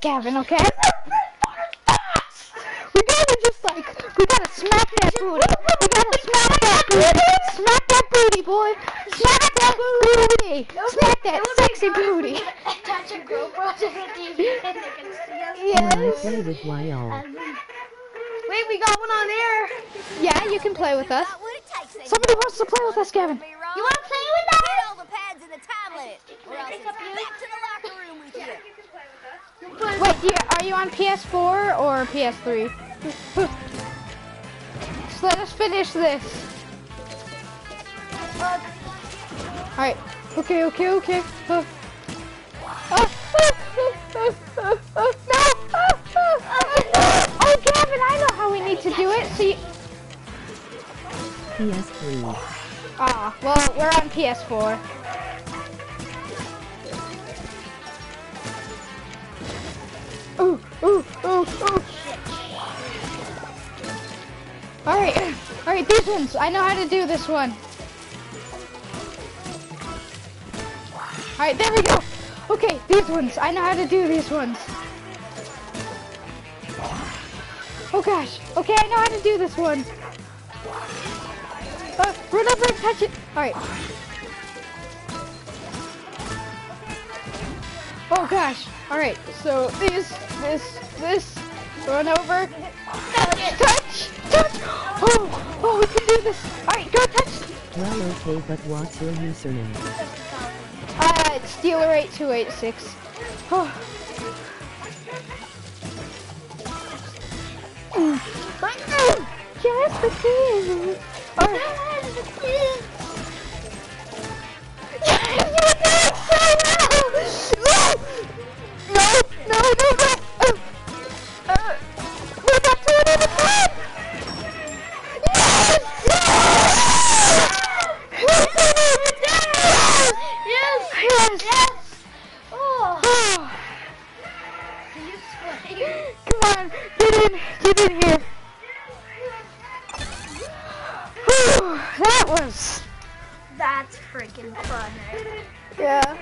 That, Gavin, okay? We gotta just like, we gotta smack that booty. We gotta smack that booty. Smack that booty, boy. Smack that booty. Smack that sexy booty. Attach a GoPro to the TV and they can see us. Yes. Play with YL. Wait, we got one on air. Yeah, you can play with us. Got what it takes? Somebody wants to play with us, Gavin. You wanna play with Hit us? all the pads in the time limit, or else it's back to the locker room with you. Wait, do you, are you on PS4 or PS3? Just let us finish this. Alright. Okay, okay, okay. Uh, uh, uh, no! Oh, Gavin, I know how we need to do it. So you... PS3. Ah, well, we're on PS4. Ooh, ooh, ooh, ooh. Alright, alright, ones. I know how to do this one. Alright, there we go. Okay, these ones. I know how to do these ones. Oh gosh. Okay, I know how to do this one. Uh, run over and touch it. Alright. Oh gosh. Alright, so this, this, this. Run over. Touch! Touch! Oh, oh, we can do this. Alright, go touch. Well, okay, but what's your username? Uh, it's Steeler8286. Oh. Yes, the kid. Yes, Yes, you did so well. No, no, no, no. Uh, uh, we're not doing it again. Yes, yes. We did it. Yes. Yes. Yes. Oh. Oh. You sweating? Come on, get in, get in here. Whew, that was, That's freaking fun. Right? yeah.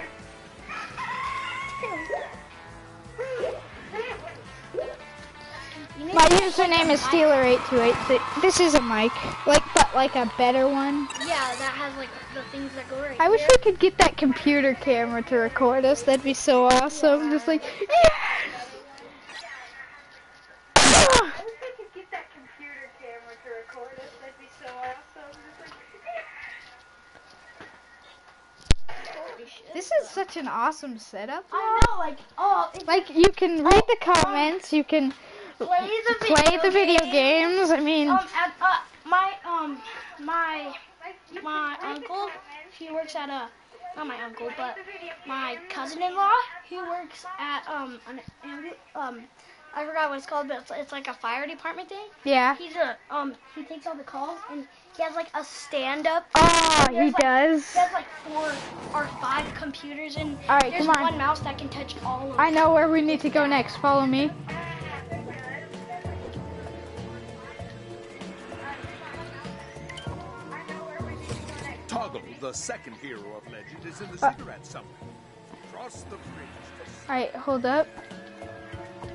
Username is Steeler8286. This is a mic, like, but like a better one. Yeah, that has like the things that go right I wish we could get that computer camera to record us. That'd be so awesome. Just like, yeah. This is such an awesome setup. I know, like, oh, Like you can read the comments, you can play the video, play the video game. games. I mean, Um, at, uh, my um, my my uncle, he works at a, not my uncle, but my cousin-in-law. He works at um, an um, I forgot what it's called, but it's, it's like a fire department thing. yeah. He's a um, he takes all the calls and he has like a stand-up. Oh, he There's, like- does. He has like four or five computers and All right, there's come on. one mouse that can touch all of them. I know where we need to go next. Follow me. The second hero of legend, is in the Ziggurat somewhere. Cross the bridge. All right, hold up.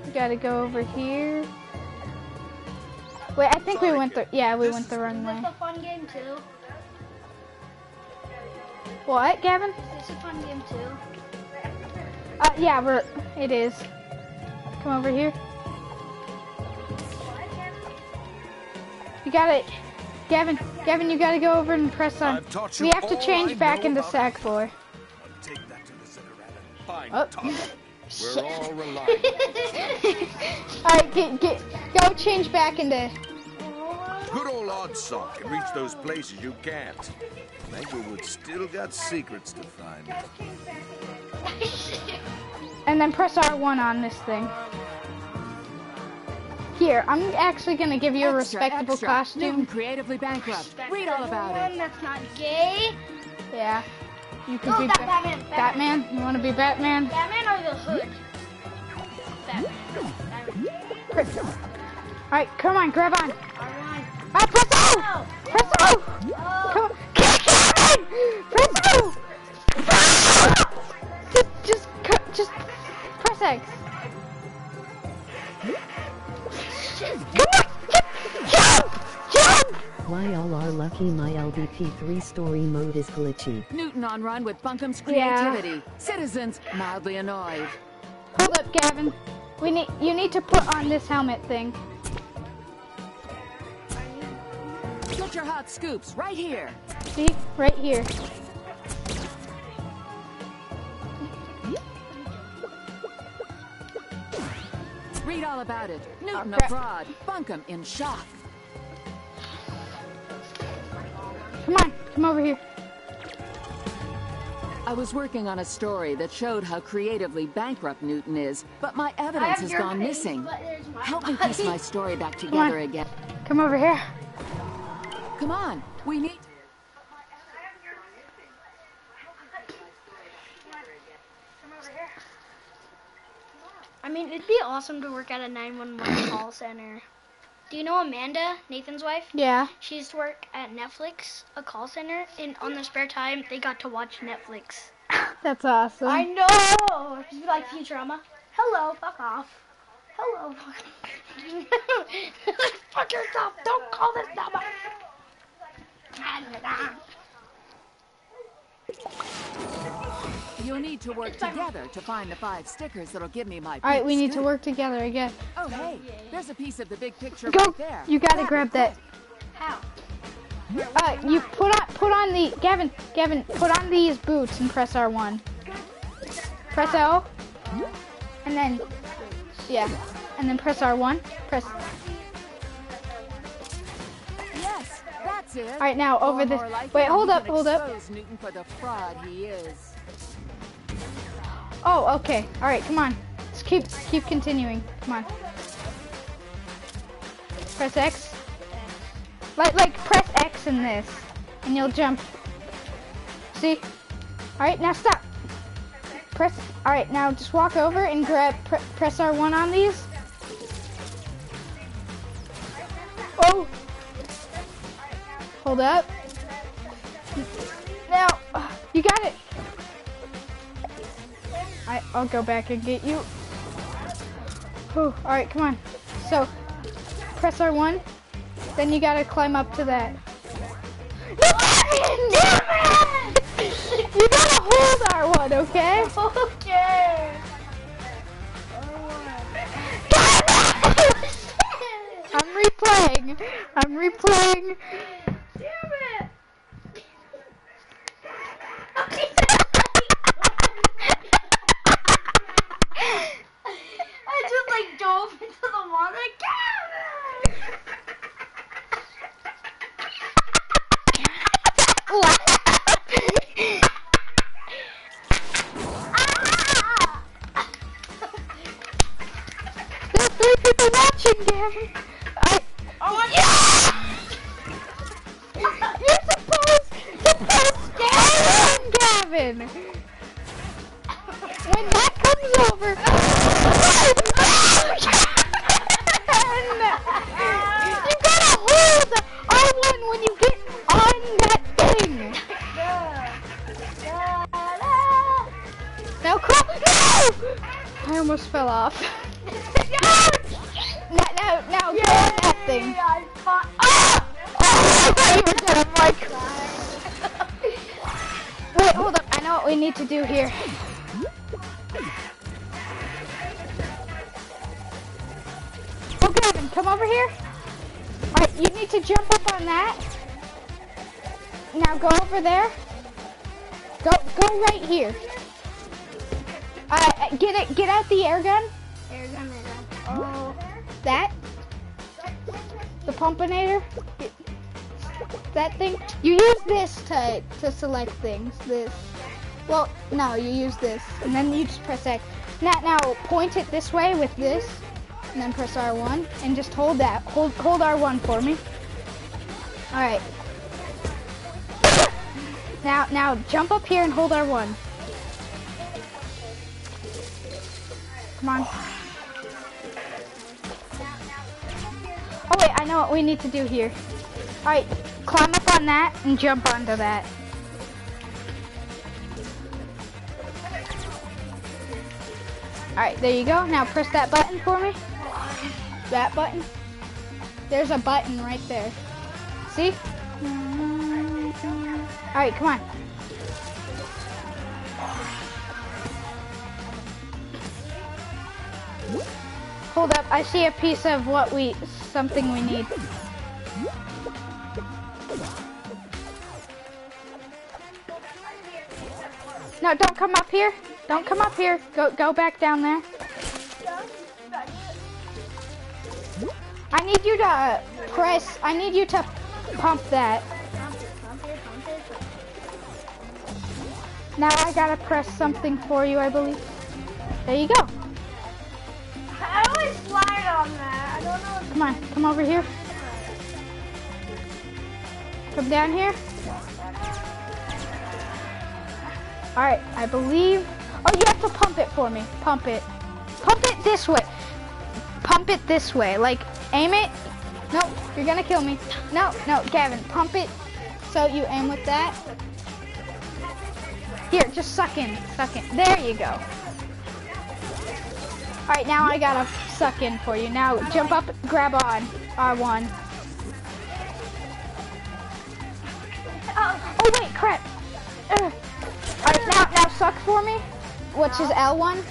We gotta go over here. Wait, I think we went the yeah we went the Is wrong this way. a fun game too? What, Gavin? Is a fun game too? Uh, yeah, we're it is. Come over here. You got it, Gavin. Gavin, you gotta go over and press on. I've taught you We have to change back into Sackboy. Take that to the Ziggurat and Oh. We're all relying. All right, get get go change back into. Good old Oddsock can reach those places you can't. Manglewood's still got secrets to find. And then press R1 on this thing. Here, I'm actually gonna give you a respectable costume. creatively bankrupt. Read all about it. One that's not gay. Yeah. You can Oh, be Bat- Ba- Batman, Batman. Batman. You want to be Batman? Batman or the Hood? Batman. Batman. All right, come on, grab on. Alright. Ah, press O! Oh. Press O! Come on. Kevin! Press O! Just, just, just press X. Come on! Jump! Jump! Why all are lucky my LBP 3 story mode is glitchy. Newton on run with Bunkum's Yeah. creativity. Citizens mildly annoyed. Hold up, Gavin. We need, you need to put on this helmet thing. Get your hot scoops right here. See? Right here. Read all about it. Newton Oh, abroad. Bunkum in shock. Come on, come over here. I was working on a story that showed how creatively bankrupt Newton is, but my evidence has gone face, missing. Help me piece my story back together again. Come over here. Come on, we need. I mean, it'd be awesome to work at a 911 call center. Do you know Amanda, Nathan's wife? Yeah. She used to work at Netflix, a call center, and on their spare time, they got to watch Netflix. That's awesome. I know! She'd be like Futurama. Hello, fuck off. Hello. fuck yourself, don't call this number. You'll need to work together to find the five stickers that'll give me my. All right, we need to work together again. Oh hey, there's a piece of the big picture Go. right there. You gotta Grab grab that. How? Uh, you put on put on the Gavin Gavin put on these boots and press R1. Press L, and then yeah, and then press R1. Press. Yes, that's it. All right, now over this. Wait, hold up, hold up. Newton for the fraud he is. Oh, okay. All right, come on. Just keep keep continuing. Come on. Press X. Like like press X in this, and you'll jump. See? All right, now stop. Press. All right, now just walk over and grab. Pre- press R1 on these. Oh. Hold up. Now, you got it. I, I'll go back and get you. Whew, all right, come on. So, press R1. Then you gotta climb up to that. You gotta hold R1, okay? Okay. I'm replaying. I'm replaying. Watching, You use this to to select things. This. Well, no, you use this, and then you just press X. Now, now point it this way with this, and then press R1, and just hold that. Hold hold R1 for me. All right. Now, now jump up here and hold R1. Come on. Oh wait, I know what we need to do here. Alright, climb up on that and jump onto that. Alright, there you go. Now press that button for me. That button. There's a button right there. See? Alright, come on. Hold up, I see a piece of what we, something we need. No, don't come up here. Don't come up here. Go, go back down there. I need you to uh, press, I need you to pump that. Now I gotta press something for you, I believe. There you go. I always slide on that. I don't know. Come on, come over here. Come down here. Alright, I believe. Oh, you have to pump it for me. Pump it. Pump it this way. Pump it this way. Like, aim it. No, you're gonna kill me. No, no, Gavin, pump it so you aim with that. Here, just suck in. Suck in. There you go. Alright, now I gotta suck in for you. Now jump up, grab on. R1. Oh, oh wait, crap. Ugh. Alright, now, now suck for me, which is L1.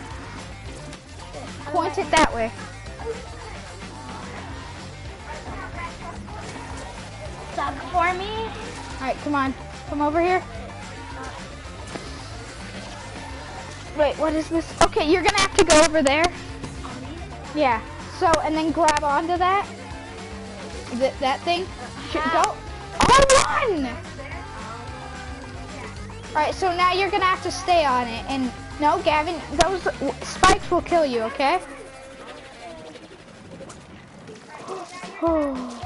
Point it that way. Suck for me. Alright, come on. Come over here. Wait, what is this? Okay, you're gonna have to go over there. Yeah. So, and then grab onto that. Th that thing. Should uh-huh. go. R1! Alright, so now you're gonna have to stay on it. And no, Gavin, those spikes will kill you, okay?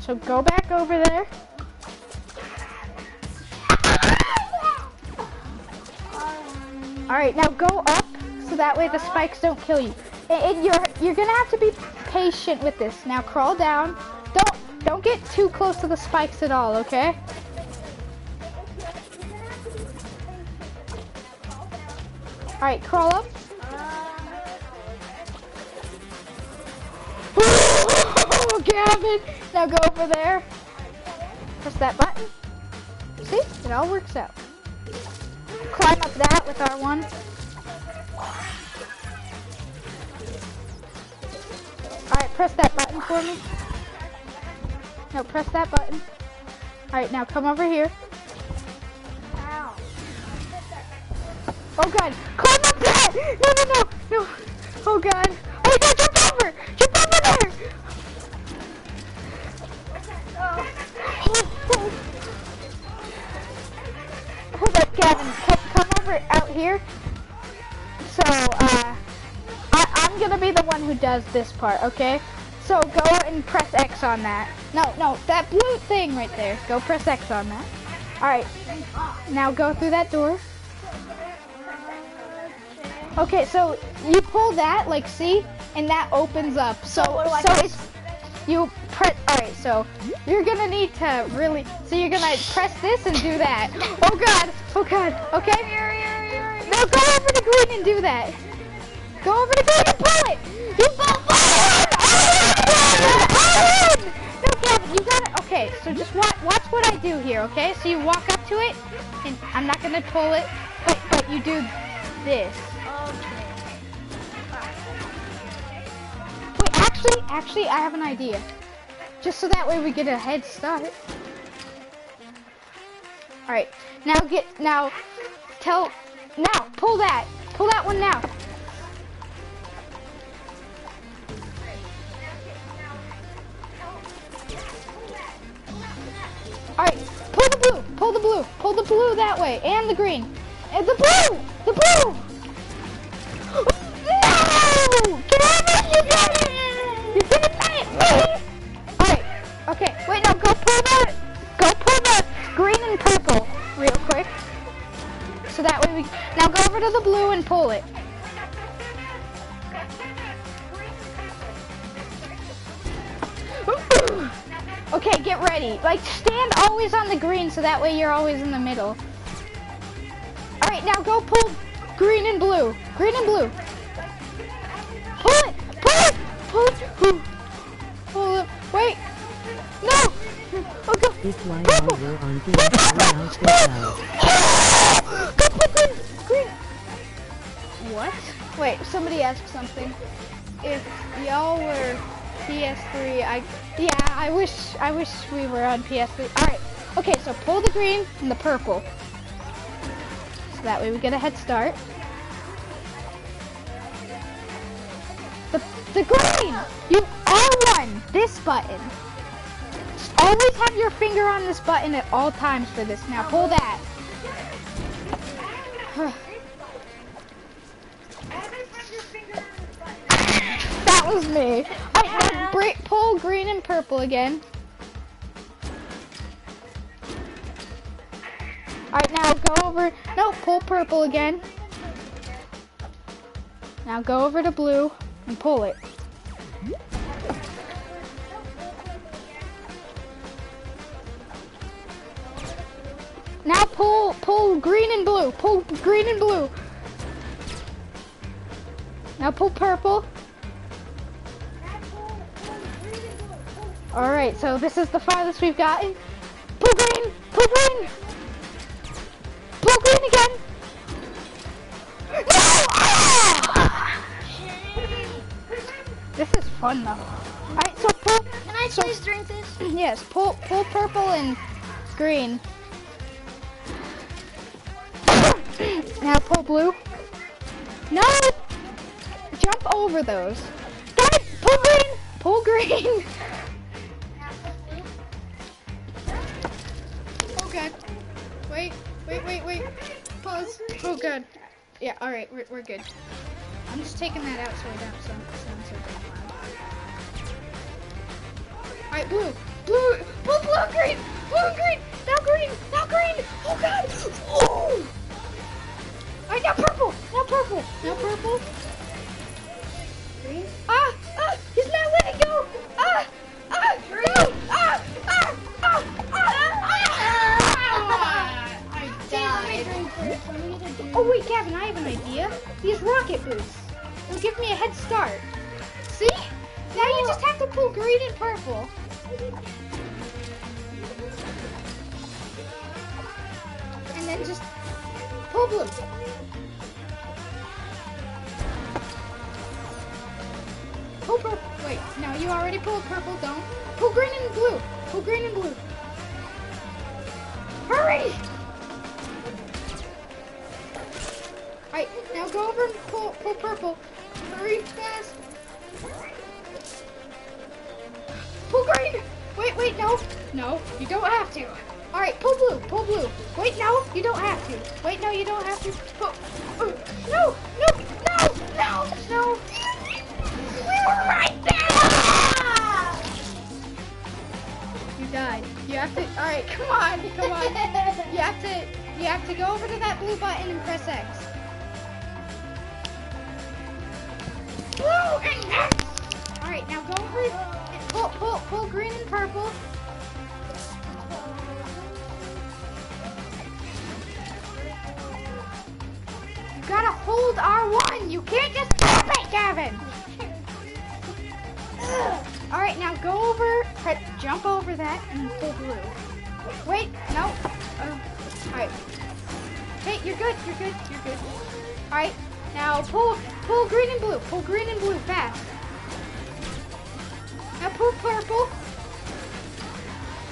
So go back over there. Alright, now go up so that way the spikes don't kill you. And, you're you're gonna have to be patient with this. Now crawl down. Don't don't get too close to the spikes at all, okay? Alright, crawl up. Oh, Gavin! Now go over there. Press that button. See? It all works out. Climb up that with R1. Press that button for me. No, press that button. Alright, now come over here. Oh god, climb up there! No, no, no, no. Oh god. Oh god, does this part, okay? So go and press X on that. No, no, that blue thing right there. Go press X on that. Alright. Now go through that door. Okay, so you pull that, like, see? And that opens up. So, so it's, you press, alright, so you're gonna need to really, so you're gonna press this and do that. Oh god, oh god, okay? Now go over to green and do that. Go over to and pull it! You pull forward! Oh, No, Gavin, you gotta, okay, so just watch, watch what I do here, okay? So you walk up to it, and I'm not gonna pull it, but, but you do this. Okay. Wait, actually, actually, I have an idea. Just so that way we get a head start. Alright, now get, now, tell, now, pull that. Pull that one now. Alright, pull the blue, pull the blue, pull the blue that way, and the green. And the blue! The blue! did it! You did it! Alright, okay, wait, no, go pull the, go pull the green and purple real quick. So that way we, now go over to the blue and pull it. Okay, get ready. Like, stand always on the green so that way you're always in the middle. Alright, now go pull green and blue. Green and blue. Pull it! Pull it! Pull it! Pull it! Wait! No! Oh, go! If while you're on PS3 out this out. Go pull green! Green! What? Wait, somebody asked something. If y'all were PS3, I yeah, I wish I wish we were on PS3. All right, okay, so pull the green and the purple, so that way we get a head start. The the green, you R1 this button. Always have your finger on this button at all times for this. Now pull that. That was me. I break, pull green and purple again. Alright, now go over. No, pull purple again. Now go over to blue and pull it. Now pull, pull green and blue. Pull green and blue. Now pull purple. Alright, so this is the farthest we've gotten. Pull green! Pull green! Pull green again! No! Ah! This is fun though. Alright, so pull. Can I so, please drink this? Yes, pull pull purple and green. now pull blue. No! Jump over those. Guys, pull green! Pull green! Yeah, alright, we're, we're good. I'm just taking that out so I don't sound, sound so damn loud. Alright, blue. Blue. Pull blue, green. Blue, green. Now green. Now green. Oh god. Oh. Alright, now purple. Now purple. Now purple. Oh wait, Gavin, I have an idea. These rocket boots. They'll give me a head start. See? Now you just have to pull green and purple. And then just pull blue. Pull purple. Wait, no, you already pulled purple. Don't. Pull green and blue. Pull green and blue. Hurry! Purple. Hurry, fast. Pull green! Wait, wait, no. No, you don't have to. Alright, pull blue, pull blue. Wait, no, you don't have to. Wait, no, you don't have to. Pull. uh, No, no, no, no, no. We were right there! You died. You have to, alright, come on, come on. You have to, you have to go over to that blue button and press X. X! Alright, now go over pull, pull, pull green and purple. You gotta hold R1. You can't just tap it, Gavin. Alright, now go over, jump over that and pull blue. Wait, no. Uh, Alright. Hey, you're good, you're good, you're good. Alright, now pull, pull green and blue, pull green and blue fast. Now pull purple.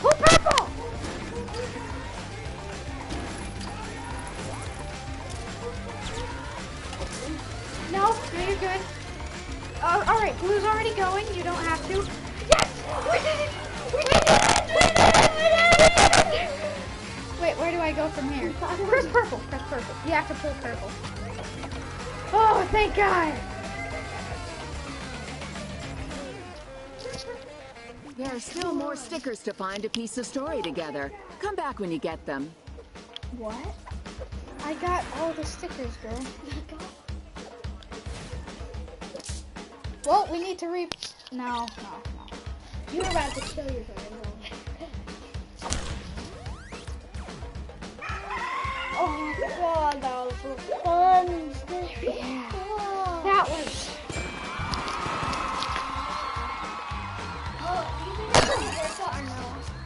Pull purple! No, no, you're good. Uh, all right, blue's already going. You don't have to. Yes, we did it. We did it. We did it. We did it. Wait, where do I go from here? Press purple. Press purple. You have to pull purple. Oh, thank God! There are still more stickers to find to piece the story together. Come back when you get them. What? I got all the stickers, girl. well, we need to re- No, no, no. You're about to kill your brother. That was?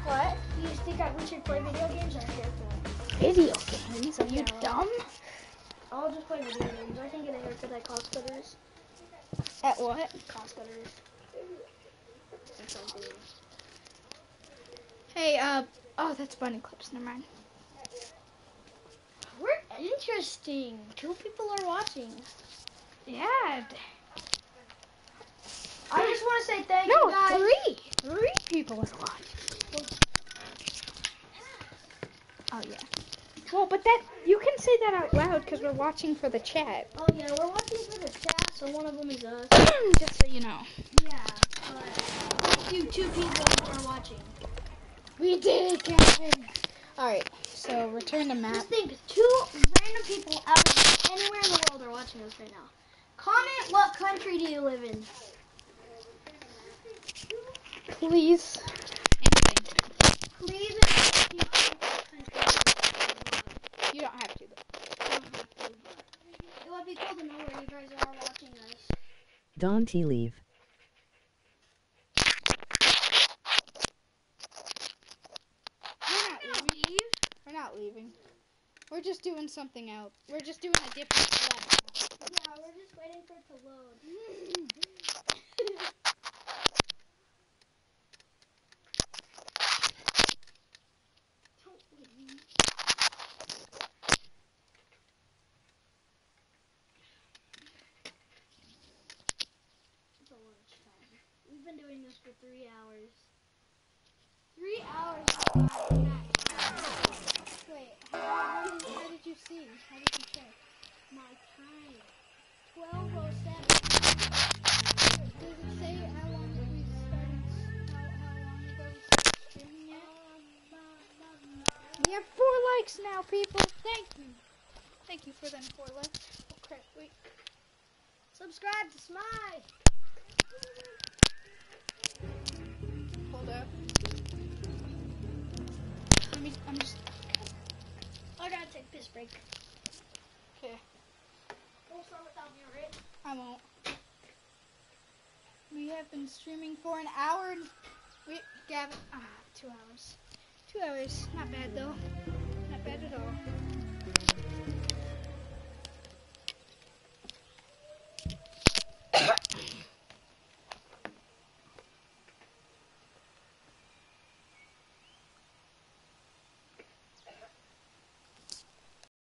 What? You think I should play video games or? Video games? Are you dumb? I'll just play video games. I can get a haircut at cost cutters. At what? Cost cutters. Hey, uh. Oh, that's bunny clips. Never mind. We're interesting. Two people are watching. Yeah. I just want to say thank No, you guys. No, three. Three people are watching. Oh yeah. Well, but that you can say that out loud because we're watching for the chat. Oh yeah, we're watching for the chat, so one of them is us. Just so you know. Yeah, but you two people are watching. We did it, Kevin. All right. So return to map. Just think, two random people out of anywhere in the world are watching us right now. Comment what country do you live in? Please. Please. indicate You don't have to. Though. you live in. It would be cool to know where you guys are watching us. Dante leave. We're not leaving. We're not leaving. We're just doing something else. We're just doing a different level. Yeah, we're just waiting for it to load. We've been doing this for three hours. Three hours. How? My time. Twelve oh seven. Does it say how long we have four likes now, people. Thank you. Thank you for them four likes. Oh crap! Wait. Subscribe to Smile. Hold up. Let me. I'm just. I gotta take piss break. Okay. Don't start without me, alright? I won't. We have been streaming for an hour. and We Gavin. Ah, two hours. Two hours. Not bad though. Not bad at all.